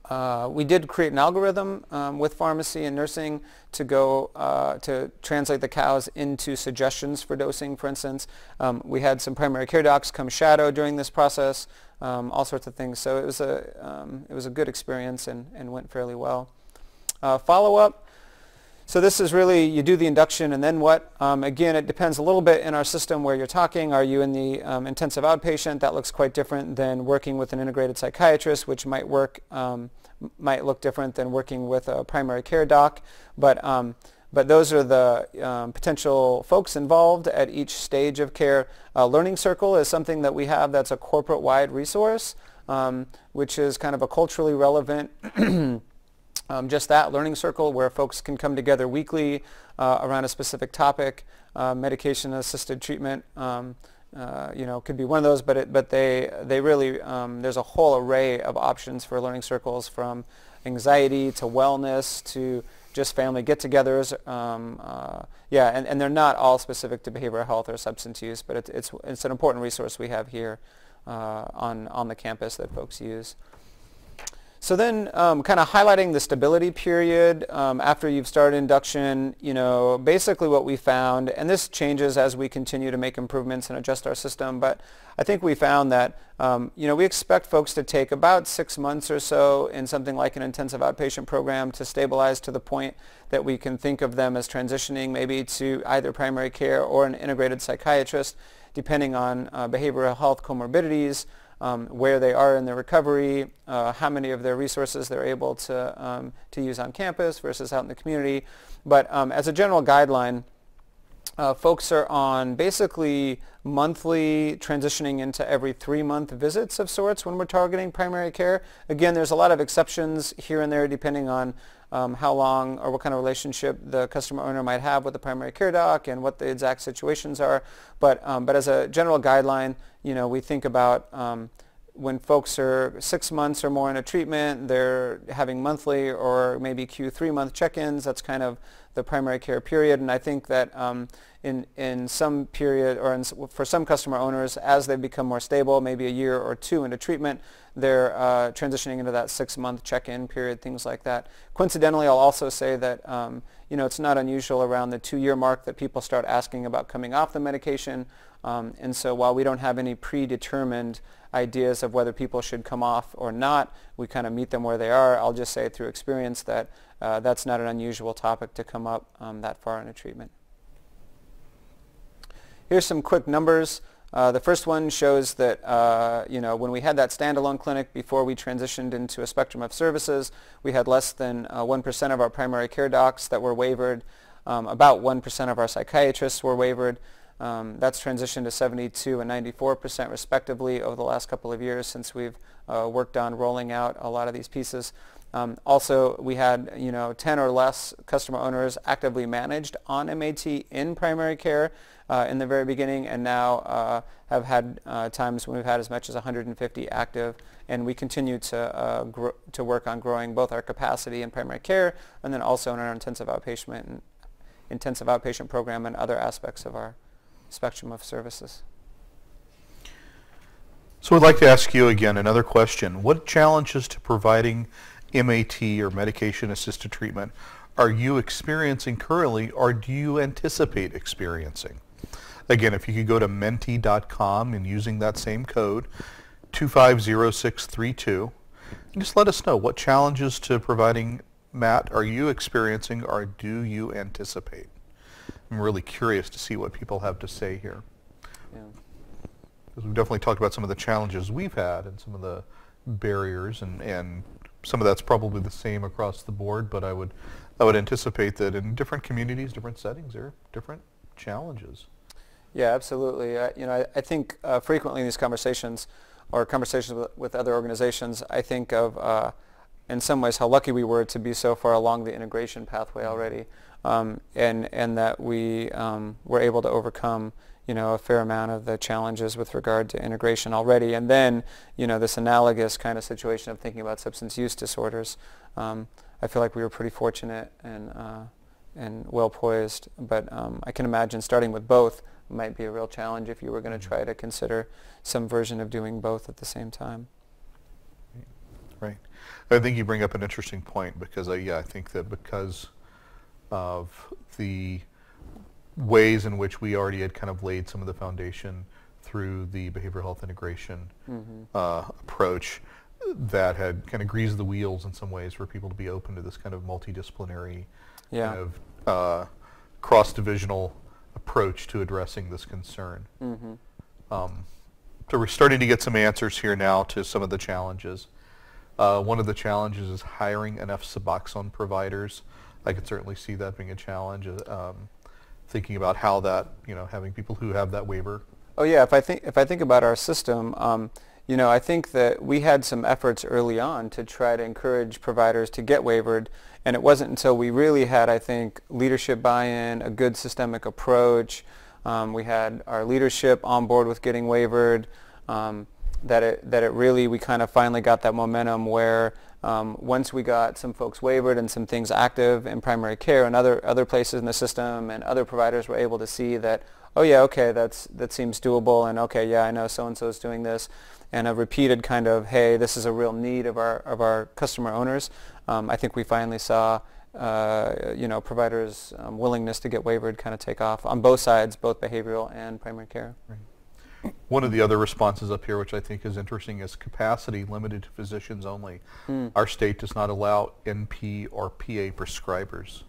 Uh, we did create an algorithm um, with pharmacy and nursing to go uh, to translate the COWS into suggestions for dosing, for instance. Um, we had some primary care docs come shadow during this process, um, all sorts of things. So it was a, um, it was a good experience and, and went fairly well. Uh, follow-up, so this is really, you do the induction and then what? Um, again, it depends a little bit in our system where you're talking. Are you in the um, intensive outpatient? That looks quite different than working with an integrated psychiatrist, which might work, um, might look different than working with a primary care doc. But, um, but those are the um, potential folks involved at each stage of care. Learning Circle is something that we have that's a corporate-wide resource, um, which is kind of a culturally relevant um, just that learning circle where folks can come together weekly uh, around a specific topic, uh, medication-assisted treatment. Um, uh, you know, could be one of those, but it, but they they really um, there's a whole array of options for learning circles from anxiety to wellness to just family get-togethers. Um, uh, yeah, and, and they're not all specific to behavioral health or substance use, but it, it's it's an important resource we have here uh, on on the campus that folks use. So then um, kind of highlighting the stability period um, after you've started induction, you know, basically what we found, and this changes as we continue to make improvements and adjust our system, but I think we found that, um, you know, we expect folks to take about six months or so in something like an intensive outpatient program to stabilize to the point that we can think of them as transitioning maybe to either primary care or an integrated psychiatrist, depending on uh, behavioral health comorbidities, um, where they are in their recovery, uh, how many of their resources they're able to, um, to use on campus versus out in the community. But um, as a general guideline, uh, folks are on basically monthly transitioning into every three-month visits of sorts when we're targeting primary care. Again, there's a lot of exceptions here and there depending on um, how long or what kind of relationship the customer owner might have with the primary care doc and what the exact situations are. But, um, but as a general guideline, you know, we think about um, when folks are six months or more in a treatment, they're having monthly or maybe Q3 month check-ins. That's kind of the primary care period. And I think that um, in, in some period or in, for some customer owners, as they become more stable, maybe a year or two into treatment, they're uh, transitioning into that six-month check-in period, things like that. Coincidentally, I'll also say that um, you know it's not unusual around the two-year mark that people start asking about coming off the medication. Um, and so while we don't have any predetermined ideas of whether people should come off or not, we kind of meet them where they are. I'll just say through experience that uh, that's not an unusual topic to come up um, that far into treatment. Here's some quick numbers. Uh, the first one shows that uh, you know when we had that standalone clinic before we transitioned into a spectrum of services, we had less than 1% uh, of our primary care docs that were waivered. Um, about 1% of our psychiatrists were waivered. Um, that's transitioned to 72 and 94% respectively over the last couple of years since we've uh, worked on rolling out a lot of these pieces. Um, also, we had you know 10 or less customer owners actively managed on MAT in primary care uh, in the very beginning, and now uh, have had uh, times when we've had as much as 150 active, and we continue to uh, to work on growing both our capacity in primary care and then also in our intensive outpatient intensive outpatient program and other aspects of our spectrum of services.
So I'd like to ask you again another question. What challenges to providing MAT or medication-assisted treatment are you experiencing currently or do you anticipate experiencing? Again, if you could go to menti.com and using that same code, 250632, and just let us know what challenges to providing MAT are you experiencing or do you anticipate? I'm really curious to see what people have to say here. Yeah. Because we've definitely talked about some of the challenges we've had and some of the barriers and, and some of that's probably the same across the board, but I would, I would anticipate that in different communities, different settings, there are different challenges.
Yeah, absolutely. I, you know, I, I think uh, frequently in these conversations or conversations with, with, other organizations, I think of uh, in some ways how lucky we were to be so far along the integration pathway
Mm-hmm.
already, um, and and that we um, were able to overcome you know a fair amount of the challenges with regard to integration already, and then you know this analogous kind of situation of thinking about substance use disorders. Um, I feel like we were pretty fortunate and uh, and well poised, but um, I can imagine starting with both might be a real challenge if you were going to try to consider some version of doing both at the same time.
Right. I think you bring up an interesting point because, uh, yeah, I think that because of the ways in which we already had kind of laid some of the foundation through the behavioral health integration uh, approach, that had kind of greased the wheels in some ways for people to be open to this kind of multidisciplinary,
Yeah.
kind of uh, cross-divisional approach to addressing this concern.
Mm-hmm.
Um, so we're starting to get some answers here now to some of the challenges. Uh, one of the challenges is hiring enough Suboxone providers. I could certainly see that being a challenge. uh, Um, thinking about how that, you know, having people who have that waiver.
Oh yeah, if I think if I think about our system, um, you know, I think that we had some efforts early on to try to encourage providers to get waivered, and it wasn't until we really had, I think, leadership buy-in, a good systemic approach. Um, we had our leadership on board with getting waivered. Um, that it that it really we kind of finally got that momentum where um, once we got some folks waivered and some things active in primary care and other other places in the system and other providers were able to see that oh yeah okay that's that seems doable and okay yeah I know so and so is doing this and a repeated kind of hey this is a real need of our of our customer owners um, I think we finally saw uh, you know providers um, willingness to get waivered kind of take off on both sides both behavioral and primary care.
One of the other responses up here, which I think is interesting, is capacity limited to physicians only. Our state does not allow NP or PA prescribers.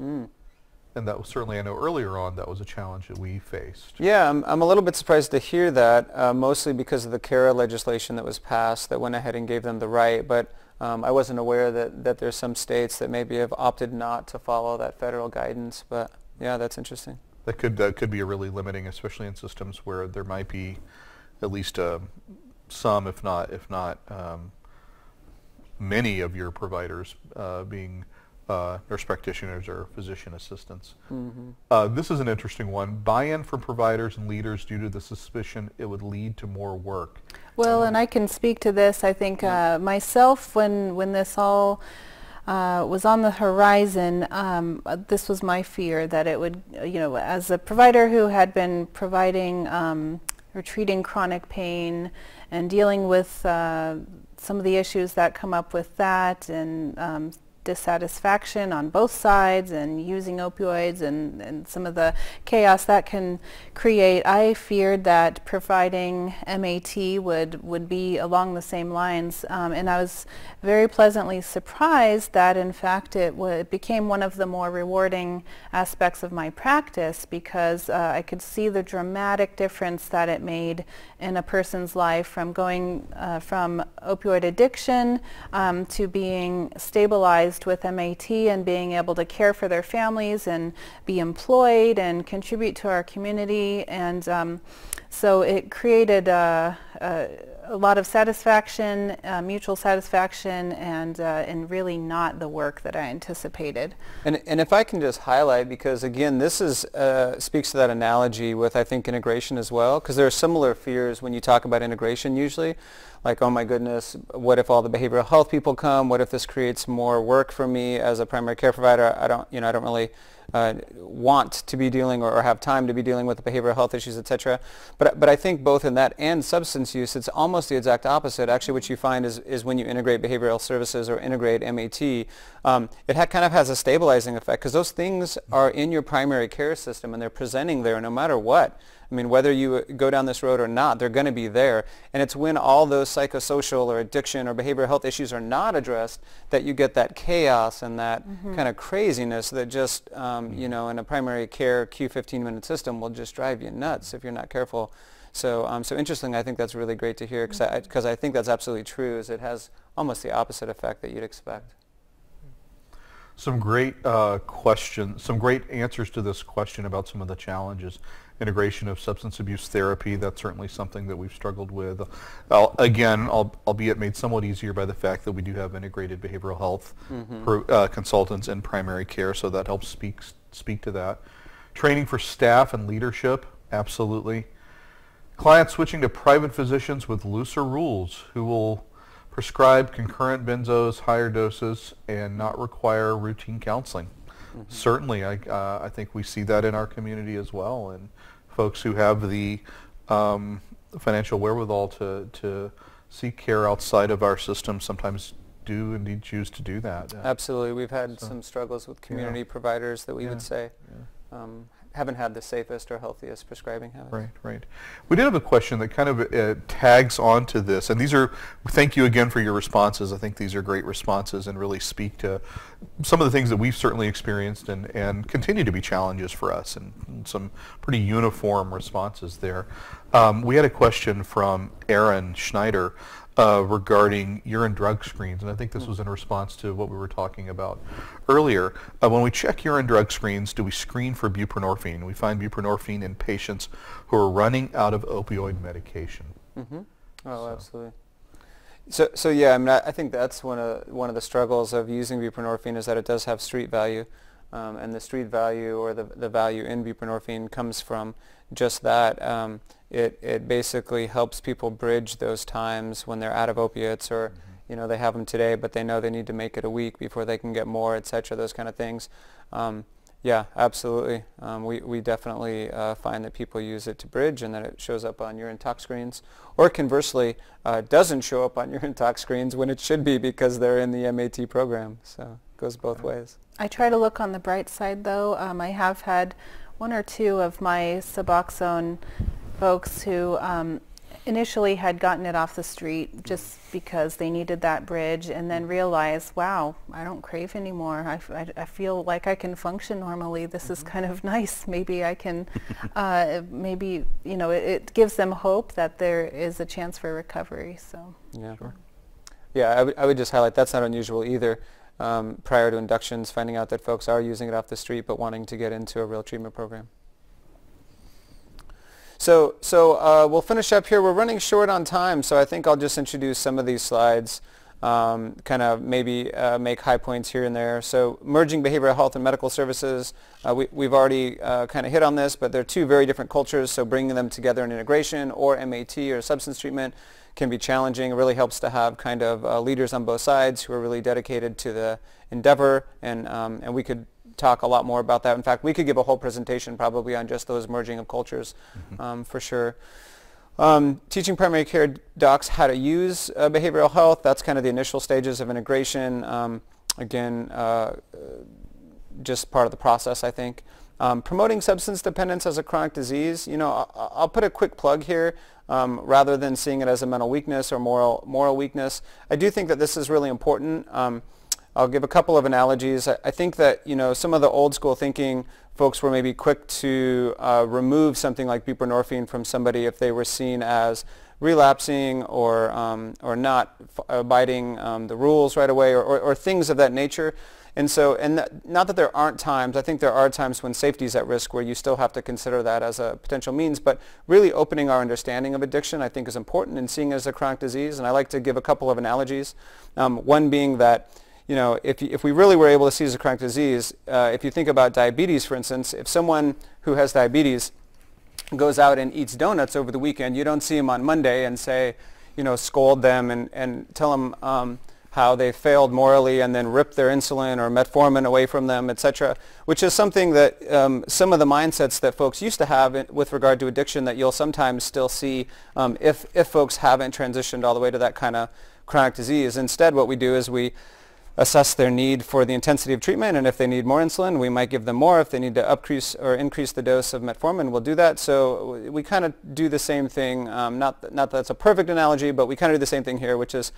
And that was certainly, I know earlier on, that was a challenge that we faced.
Yeah, I'm, I'm a little bit surprised to hear that, uh, mostly because of the CARA legislation that was passed that went ahead and gave them the right. But um, I wasn't aware that, that there's some states that maybe have opted not to follow that federal guidance. But yeah, that's interesting.
That could that could be a really limiting, especially in systems where there might be at least uh, some, if not if not um, many of your providers uh, being uh, nurse practitioners or physician assistants. Uh, this is an interesting one. Buy-in from providers and leaders due to the suspicion it would lead to more work.
Well, and I can speak to this. I think uh, myself, when when this all uh, was on the horizon, um, this was my fear that it would, you know, as a provider who had been providing um, or treating chronic pain and dealing with uh, some of the issues that come up with that and um, dissatisfaction on both sides and using opioids and, and some of the chaos that can create, I feared that providing MAT would, would be along the same lines. Um, and I was very pleasantly surprised that in fact it, it became one of the more rewarding aspects of my practice because uh, I could see the dramatic difference that it made in a person's life from going uh, from opioid addiction um, to being stabilized with MAT and being able to care for their families and be employed and contribute to our community. And um, so it created uh, uh, a lot of satisfaction, uh, mutual satisfaction, and, uh, and really not the work that I anticipated.
And, and if I can just highlight, because again, this is, uh, speaks to that analogy with, I think, integration as well, because there are similar fears when you talk about integration usually, like, oh my goodness, what if all the behavioral health people come? What if this creates more work for me as a primary care provider? I don't, you know, I don't really uh, want to be dealing or, or have time to be dealing with the behavioral health issues, et cetera. But, but I think both in that and substance use, it's almost the exact opposite. Actually, what you find is, is when you integrate behavioral services or integrate MAT, um, it kind of has a stabilizing effect because those things are in your primary care system and they're presenting there no matter what. I mean, whether you go down this road or not, they're going to be there. And it's when all those psychosocial or addiction or behavioral health issues are not addressed that you get that chaos and that kind of craziness that just, um, you know, in a primary care Q15 minute system will just drive you nuts if you're not careful. So, um, so interesting. I think that's really great to hear because I, 'cause I think that's absolutely true. Is it has almost the opposite effect that you'd expect.
some great uh, questions, some great answers to this question about some of the challenges. Integration of substance abuse therapy, that's certainly something that we've struggled with. I'll, again, albeit made somewhat easier by the fact that we do have integrated behavioral health mm-hmm. pro, uh, consultants in primary care, so that helps speak, speak to that. Training for staff and leadership, absolutely. Clients switching to private physicians with looser rules who will prescribe concurrent benzos, higher doses, and not require routine counseling. Mm-hmm. Certainly, I, uh, I think we see that in our community as well, and folks who have the um, financial wherewithal to, to seek care outside of our system sometimes do indeed choose to do that.
Absolutely. We've had so, some struggles with community yeah. providers that we yeah. would say yeah. um, haven't had the safest or healthiest prescribing habits.
Right, right. We did have a question that kind of uh, tags onto this, and these are, thank you again for your responses. I think these are great responses and really speak to some of the things that we've certainly experienced and, and continue to be challenges for us, and, and some pretty uniform responses there. Um, we had a question from Aaron Schneider uh, regarding urine drug screens, and I think this was in response to what we were talking about earlier. Uh, when we check urine drug screens, do we screen for buprenorphine? We find buprenorphine in patients who are running out of opioid medication.
Mm-hmm. Oh, so. absolutely. So, so yeah, I mean, I, I, think that's one of one of the struggles of using buprenorphine is that it does have street value, um, and the street value or the the value in buprenorphine comes from just that. Um, it, it basically helps people bridge those times when they're out of opiates or mm-hmm. you know they have them today but they know they need to make it a week before they can get more etc those kind of things um, yeah absolutely um, we, we definitely uh, find that people use it to bridge and that it shows up on urine tox screens or conversely uh, doesn't show up on urine tox screens when it should be because they're in the MAT program so goes both ways
I try to look on the bright side though um, I have had one or two of my Suboxone folks who um, initially had gotten it off the street just because they needed that bridge and then realized, wow, I don't crave anymore. I, I, I feel like I can function normally. This mm-hmm. is kind of nice. Maybe I can, uh, maybe, you know, it, it, gives them hope that there is a chance for recovery. So,
yeah. Sure. Yeah, I, w- I would just highlight that's not unusual either. Um, prior to inductions, finding out that folks are using it off the street but wanting to get into a real treatment program. So, so uh, we'll finish up here. We're running short on time, so I think I'll just introduce some of these slides, um, kind of maybe uh, make high points here and there. So merging behavioral health and medical services, uh, we, we've already uh, kind of hit on this, but they're two very different cultures, so bringing them together in integration or MAT or substance treatment can be challenging. It really helps to have kind of uh, leaders on both sides who are really dedicated to the endeavor, and, um, and we could talk a lot more about that. In fact, we could give a whole presentation probably on just those merging of cultures mm-hmm. um, for sure. Um, teaching primary care docs how to use uh, behavioral health, that's kind of the initial stages of integration. Um, again, uh, just part of the process, I think. Um, promoting substance dependence as a chronic disease, you know, I'll, I'll put a quick plug here. Um, rather than seeing it as a mental weakness or moral moral weakness. I do think that this is really important. Um, I'll give a couple of analogies. I, I, think that you know some of the old school thinking folks were maybe quick to uh, remove something like buprenorphine from somebody if they were seen as relapsing or um, or not abiding um, the rules right away or, or, or, things of that nature. And so, and th- not that there aren't times, I think there are times when safety is at risk where you still have to consider that as a potential means, but really opening our understanding of addiction I think is important in seeing it as a chronic disease. And I like to give a couple of analogies. Um, one being that you know, if, if we really were able to see as a chronic disease, uh, if you think about diabetes, for instance, if someone who has diabetes goes out and eats donuts over the weekend, you don't see them on Monday and say, you know, scold them and, and tell them um, how they failed morally and then ripped their insulin or metformin away from them, et cetera, which is something that um, some of the mindsets that folks used to have with regard to addiction that you'll sometimes still see um, if, if folks haven't transitioned all the way to that kind of chronic disease. Instead, what we do is we assess their need for the intensity of treatment, and if they need more insulin, we might give them more. If they need to increase or increase the dose of metformin, we'll do that. So we kind of do the same thing. Um, not, not that it's a perfect analogy, but we kind of do the same thing here, which is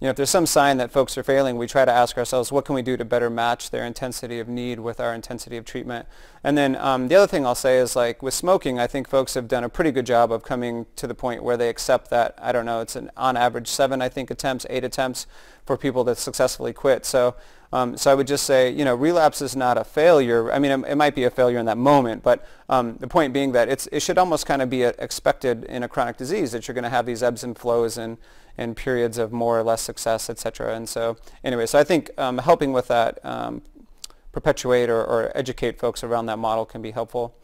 you know, if there's some sign that folks are failing, we try to ask ourselves, what can we do to better match their intensity of need with our intensity of treatment? And then um, the other thing I'll say is like with smoking, I think folks have done a pretty good job of coming to the point where they accept that, I don't know, it's an on average seven, I think, attempts, eight attempts for people that successfully quit. So Um, so I would just say, you know, relapse is not a failure. I mean, it, it might be a failure in that moment, but um, the point being that it's, it should almost kind of be a, expected in a chronic disease that you're going to have these ebbs and flows and, and periods of more or less success, et cetera. And so anyway, so I think um, helping with that um, perpetuate or, or educate folks around that model can be helpful.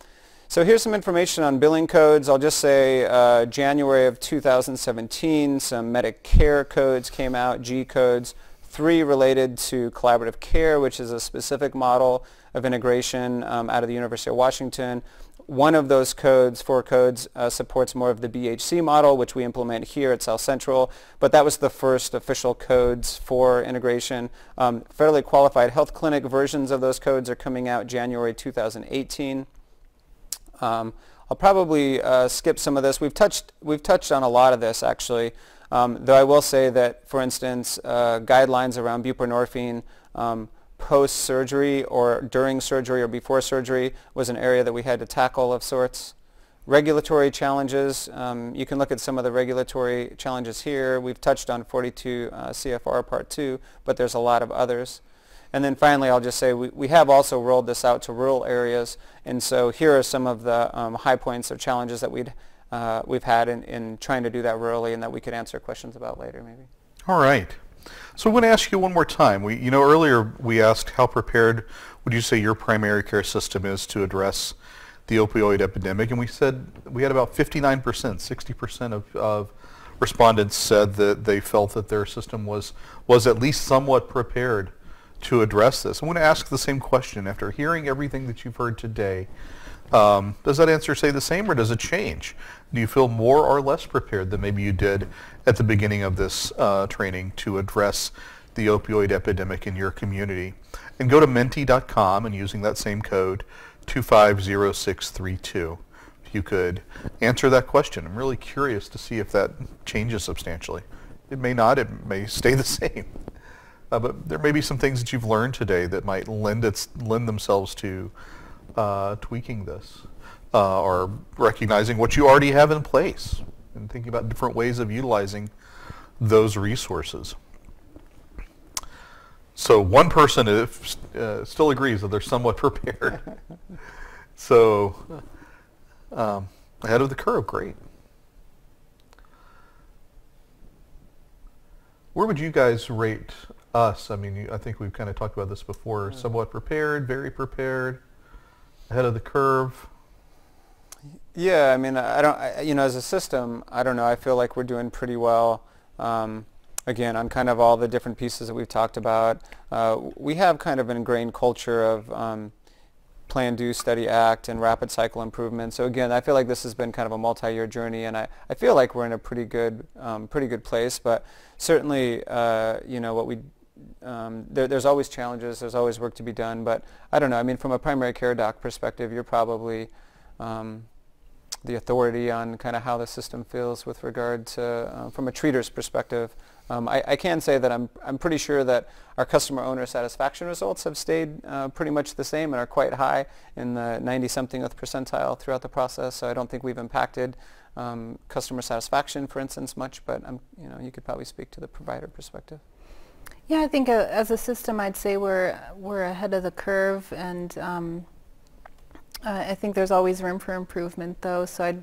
So here's some information on billing codes. I'll just say uh, January of 2017, some Medicare codes came out, G codes, three related to collaborative care, which is a specific model of integration um, out of the University of Washington. One of those codes, four codes, uh, supports more of the BHC model, which we implement here at Southcentral, but that was the first official codes for integration. Um, federally qualified health clinic versions of those codes are coming out January 2018. Um, I'll probably uh, skip some of this. We've touched, we've touched on a lot of this, actually. Um, though I will say that, for instance, uh, guidelines around buprenorphine um, post-surgery or during surgery or before surgery was an area that we had to tackle of sorts. Regulatory challenges, um, you can look at some of the regulatory challenges here. We've touched on 42 uh, CFR Part 2, but there's a lot of others. And then finally, I'll just say we, we have also rolled this out to rural areas. And so here are some of the um, high points or challenges that we'd uh, we've had in, in trying to do that rurally and that we could answer questions about later maybe.
All right. So I'm going to ask you one more time. We, you know, earlier we asked how prepared would you say your primary care system is to address the opioid epidemic, and we said we had about 59%, 60% of, of respondents said that they felt that their system was was at least somewhat prepared to address this. I'm going to ask the same question after hearing everything that you've heard today. Um, does that answer say the same or does it change? Do you feel more or less prepared than maybe you did at the beginning of this uh, training to address the opioid epidemic in your community? And go to menti.com and using that same code 250632. If you could answer that question. I'm really curious to see if that changes substantially. It may not. It may stay the same. Uh, but there may be some things that you've learned today that might lend, its, lend themselves to uh, tweaking this uh, or recognizing what you already have in place and thinking about different ways of utilizing those resources. So one person if, uh, still agrees that they're somewhat prepared. so um, ahead of the curve, great. Where would you guys rate us? I mean, I think we've kind of talked about this before. Mm. Somewhat prepared, very prepared ahead of the curve?
Yeah, I mean, I don't, I, you know, as a system, I don't know. I feel like we're doing pretty well. Um, again, on kind of all the different pieces that we've talked about. Uh, we have kind of an ingrained culture of um, plan, do, study, act, and rapid cycle improvement. So again, I feel like this has been kind of a multi-year journey, and I, I feel like we're in a pretty good, um, pretty good place. But certainly, uh, you know, what we um, there, there's always challenges. There's always work to be done. But I don't know. I mean, from a primary care doc perspective, you're probably um, the authority on kind of how the system feels with regard to, uh, from a treater's perspective. Um, I, I, can say that I'm, I'm pretty sure that our customer owner satisfaction results have stayed uh, pretty much the same and are quite high in the 90-somethingth percentile throughout the process. So I don't think we've impacted um, customer satisfaction, for instance, much. But I'm, you know, you could probably speak to the provider perspective.
Yeah, I think uh, as a system, I'd say we're we're ahead of the curve, and um, uh, I think there's always room for improvement, though. So I'd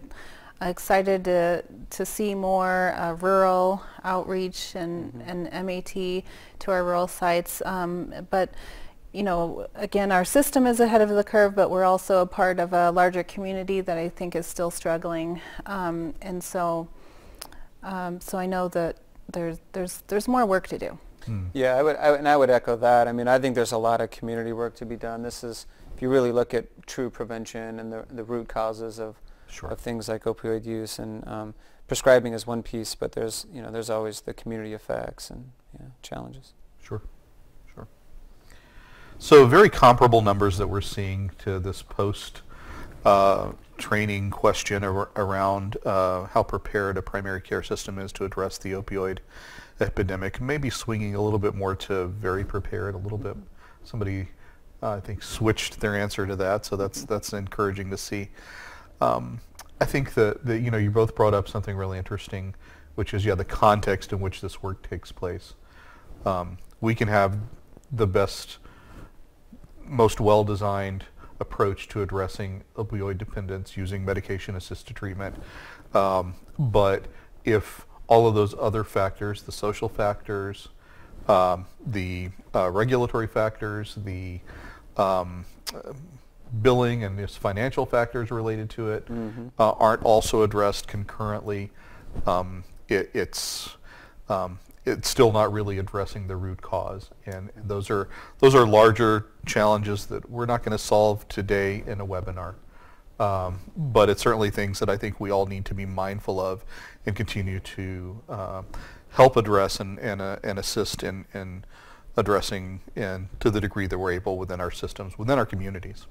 I'm excited to to see more uh, rural outreach and mm-hmm. and MAT to our rural sites, um, but. You know, again, our system is ahead of the curve, but we're also a part of a larger community that I think is still struggling, um, and so, um, so I know that there's there's there's more work to do.
Hmm. Yeah, I would, I, and I would echo that. I mean, I think there's a lot of community work to be done. This is, if you really look at true prevention and the, the root causes of, sure. of things like opioid use and um, prescribing is one piece, but there's, you know, there's always the community effects and yeah, challenges.
Sure, sure. So very comparable numbers that we're seeing to this post uh, training question ar- around uh, how prepared a primary care system is to address the opioid epidemic, maybe swinging a little bit more to very prepared, a little bit. Somebody, uh, I think, switched their answer to that, so that's that's encouraging to see. Um, I think that, that you know you both brought up something really interesting, which is yeah the context in which this work takes place. Um, we can have the best, most well-designed approach to addressing opioid dependence using medication-assisted treatment. Um, but if all of those other factors, the social factors, um, the uh, regulatory factors, the um, billing and its financial factors related to it uh, aren't also addressed concurrently, um, it, it's um, it's still not really addressing the root cause, and, and those are those are larger challenges that we're not going to solve today in a webinar. Um, but it's certainly things that I think we all need to be mindful of and continue to uh, help address and, and, uh, and assist in, in addressing in, to the degree that we're able within our systems, within our communities.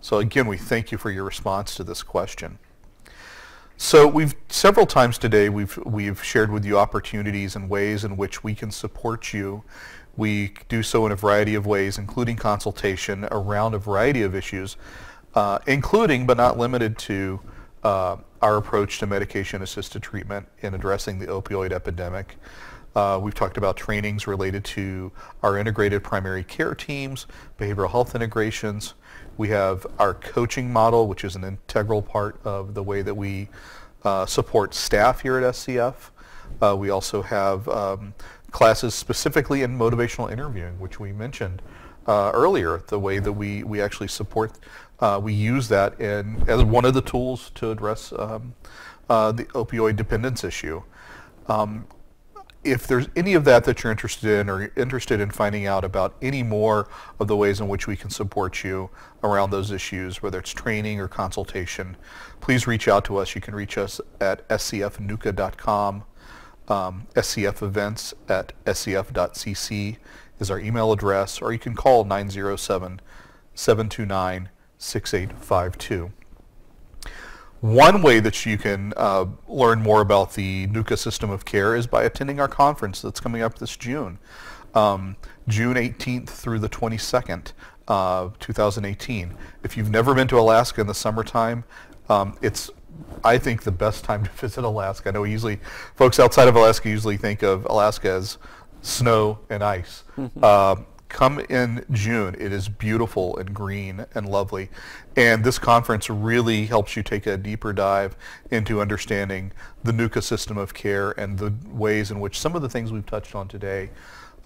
So again, we thank you for your response to this question. So we've several times today we've we've shared with you opportunities and ways in which we can support you. We do so in a variety of ways, including consultation around a variety of issues, uh, including but not limited to uh, our approach to medication-assisted treatment in addressing the opioid epidemic. Uh, we've talked about trainings related to our integrated primary care teams, behavioral health integrations. We have our coaching model, which is an integral part of the way that we uh, support staff here at SCF. Uh, we also have um, classes specifically in motivational interviewing, which we mentioned uh, earlier, the way that we, we actually support, uh, we use that in, as one of the tools to address um, uh, the opioid dependence issue. Um, if there's any of that that you're interested in or interested in finding out about any more of the ways in which we can support you around those issues, whether it's training or consultation, please reach out to us. You can reach us at scfnuka.com. Um, SCF events at scf.cc is our email address, or you can call 907-729-6852. One way that you can uh, learn more about the Nuka system of care is by attending our conference that's coming up this June, um, June 18th through the 22nd, uh, 2018. If you've never been to Alaska in the summertime, um, it's I think the best time to visit Alaska. I know usually folks outside of Alaska usually think of Alaska as snow and ice. Uh, come in June. It is beautiful and green and lovely. And this conference really helps you take a deeper dive into understanding the Nuka system of care and the ways in which some of the things we've touched on today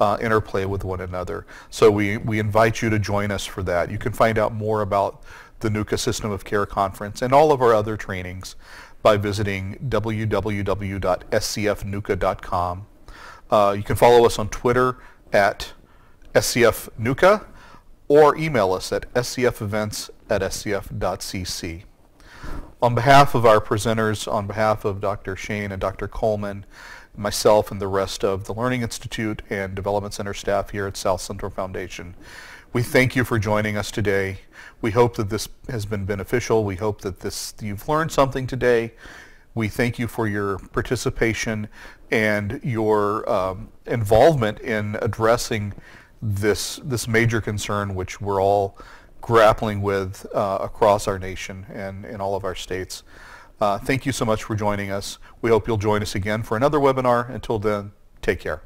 uh, interplay with one another. So we, we invite you to join us for that. You can find out more about the Nuka System of Care Conference and all of our other trainings by visiting www.scfnuka.com. Uh, you can follow us on Twitter at scfnuka or email us at scfevents at scf.cc. On behalf of our presenters, on behalf of Dr. Shane and Dr. Coleman, myself and the rest of the Learning Institute and Development Center staff here at Southcentral Foundation, we thank you for joining us today. We hope that this has been beneficial. We hope that this you've learned something today. We thank you for your participation and your um, involvement in addressing this this major concern which we're all grappling with uh, across our nation and in all of our states. Uh, thank you so much for joining us. We hope you'll join us again for another webinar. Until then, take care.